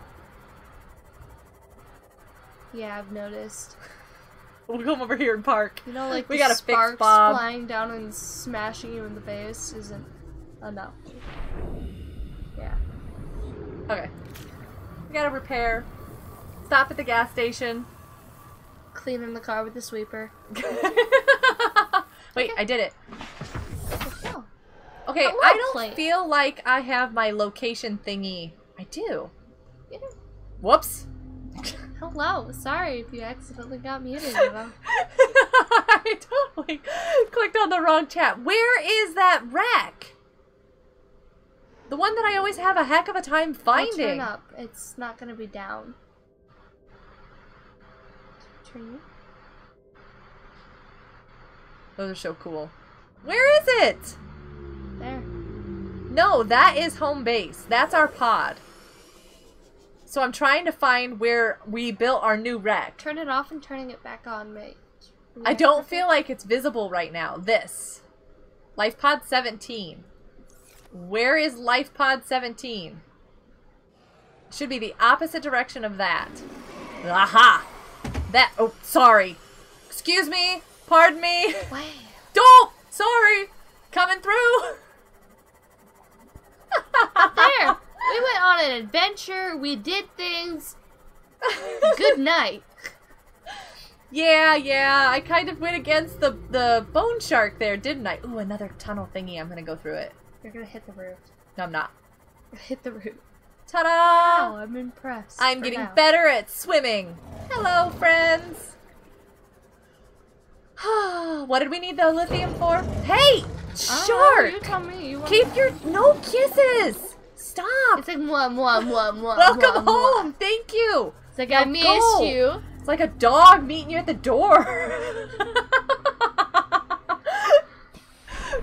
Yeah, I've noticed. We'll come over here and park. You know, like We the gotta fix sparks Bob. flying down and smashing you in the base isn't enough. Yeah. Okay. We gotta repair. Stop at the gas station. Cleaning the car with the sweeper. Wait, I did it. Okay, I don't feel like I have my location thingy. I do. know. Whoops. Hello. Sorry if you accidentally got muted. You know. I totally clicked on the wrong chat. Where is that wreck? The one that I always have a heck of a time I'll finding. turn up. It's not gonna be down. Turn you. Those are so cool. Where is it? There. No, that is home base. That's our pod. So I'm trying to find where we built our new wreck. Turn it off and turning it back on, mate. I don't feel like it's visible right now. This. Life Pod 17. Where is Life Pod 17? Should be the opposite direction of that. Aha! That. Oh, sorry. Excuse me. Pardon me. Wow. Don't! Sorry. Coming through. There. We went on an adventure. We did things. Good night. Yeah, yeah. I kind of went against the the bone shark there, didn't I? Ooh, another tunnel thingy. I'm gonna go through it. You're gonna hit the roof. No, I'm not. Hit the roof. Ta-da! Wow, I'm impressed. I'm getting now. better at swimming. Hello, friends. what did we need the lithium for? Hey, Oh, shark! you tell me. You want Keep your no kisses. Stop. It's like mwah mwah mwah mwah. Welcome mwah, mwah. home. Thank you. It's like Now I missed go. you. It's like a dog meeting you at the door.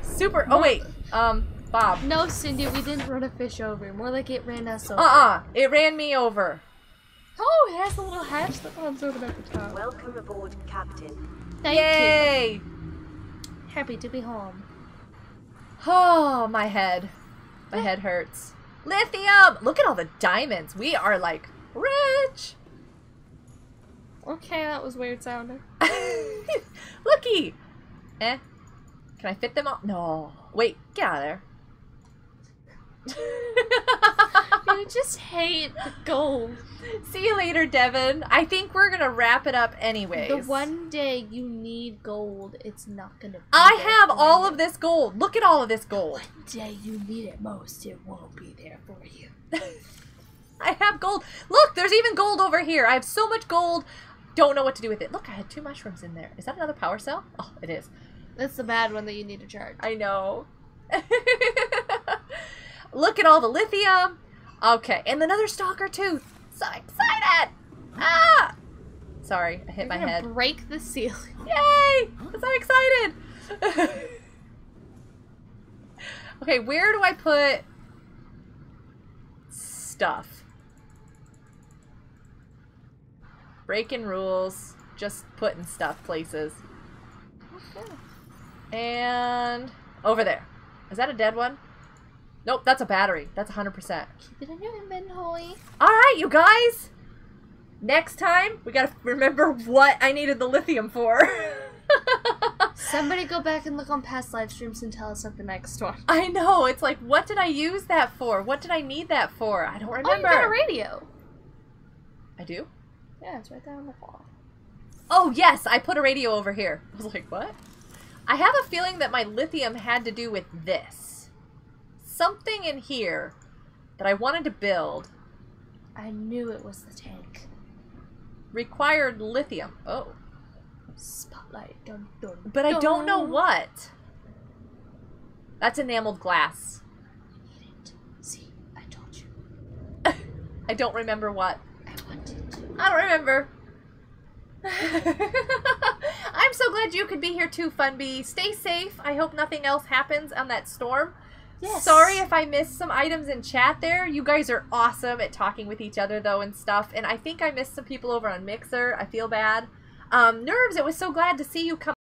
Super. Oh wait. Um, Bob. No, Cindy, we didn't run a fish over. More like it ran us over. Uh-uh. It ran me over. Oh, it has a little hatch that comes over at the top. Welcome aboard, Captain. Thank Yay! you. Happy to be home. Oh, my head. My head hurts. Lithium! Look at all the diamonds. We are like rich. Okay, that was weird sounding. Looky. Eh. Can I fit them all? No. Wait, get out of there. You just hate the gold. See you later, Devin. I think we're gonna wrap it up anyways. The one day you need gold, it's not gonna be I have all you. of this gold. Look at all of this gold. One day you need it most, it won't be there for you. I have gold. Look, there's even gold over here. I have so much gold. Don't know what to do with it. Look, I had two mushrooms in there. Is that another power cell? Oh, it is. That's the bad one that you need to charge. I know. Look at all the lithium. Okay, and another stalker tooth. So excited! Ah! Sorry, I hit You're my head. break the ceiling. Yay! I'm so excited! okay, where do I put stuff? Breaking rules. Just putting stuff places. And over there. Is that a dead one? Nope, that's a battery. That's 100%. Keep it in your inventory. Alright, you guys! Next time, we gotta remember what I needed the lithium for. Somebody go back and look on past live streams and tell us at the next one. I know. It's like, what did I use that for? What did I need that for? I don't remember. Oh, you got a radio. I do? Yeah, it's right there on the wall. Oh, yes. I put a radio over here. I was like, what? I have a feeling that my lithium had to do with this. Something in here that I wanted to build I knew it was the tank. required lithium. Oh. Spotlight. Dun, dun, But I don't know what. That's enameled glass. You need it. See, I told you. I don't remember what. I wanted to. I don't remember. I'm so glad you could be here too, Funby. Stay safe. I hope nothing else happens on that storm. Yes. Sorry if I missed some items in chat there. You guys are awesome at talking with each other though and stuff. And I think I missed some people over on Mixer. I feel bad. Um, Nerves, it was so glad to see you come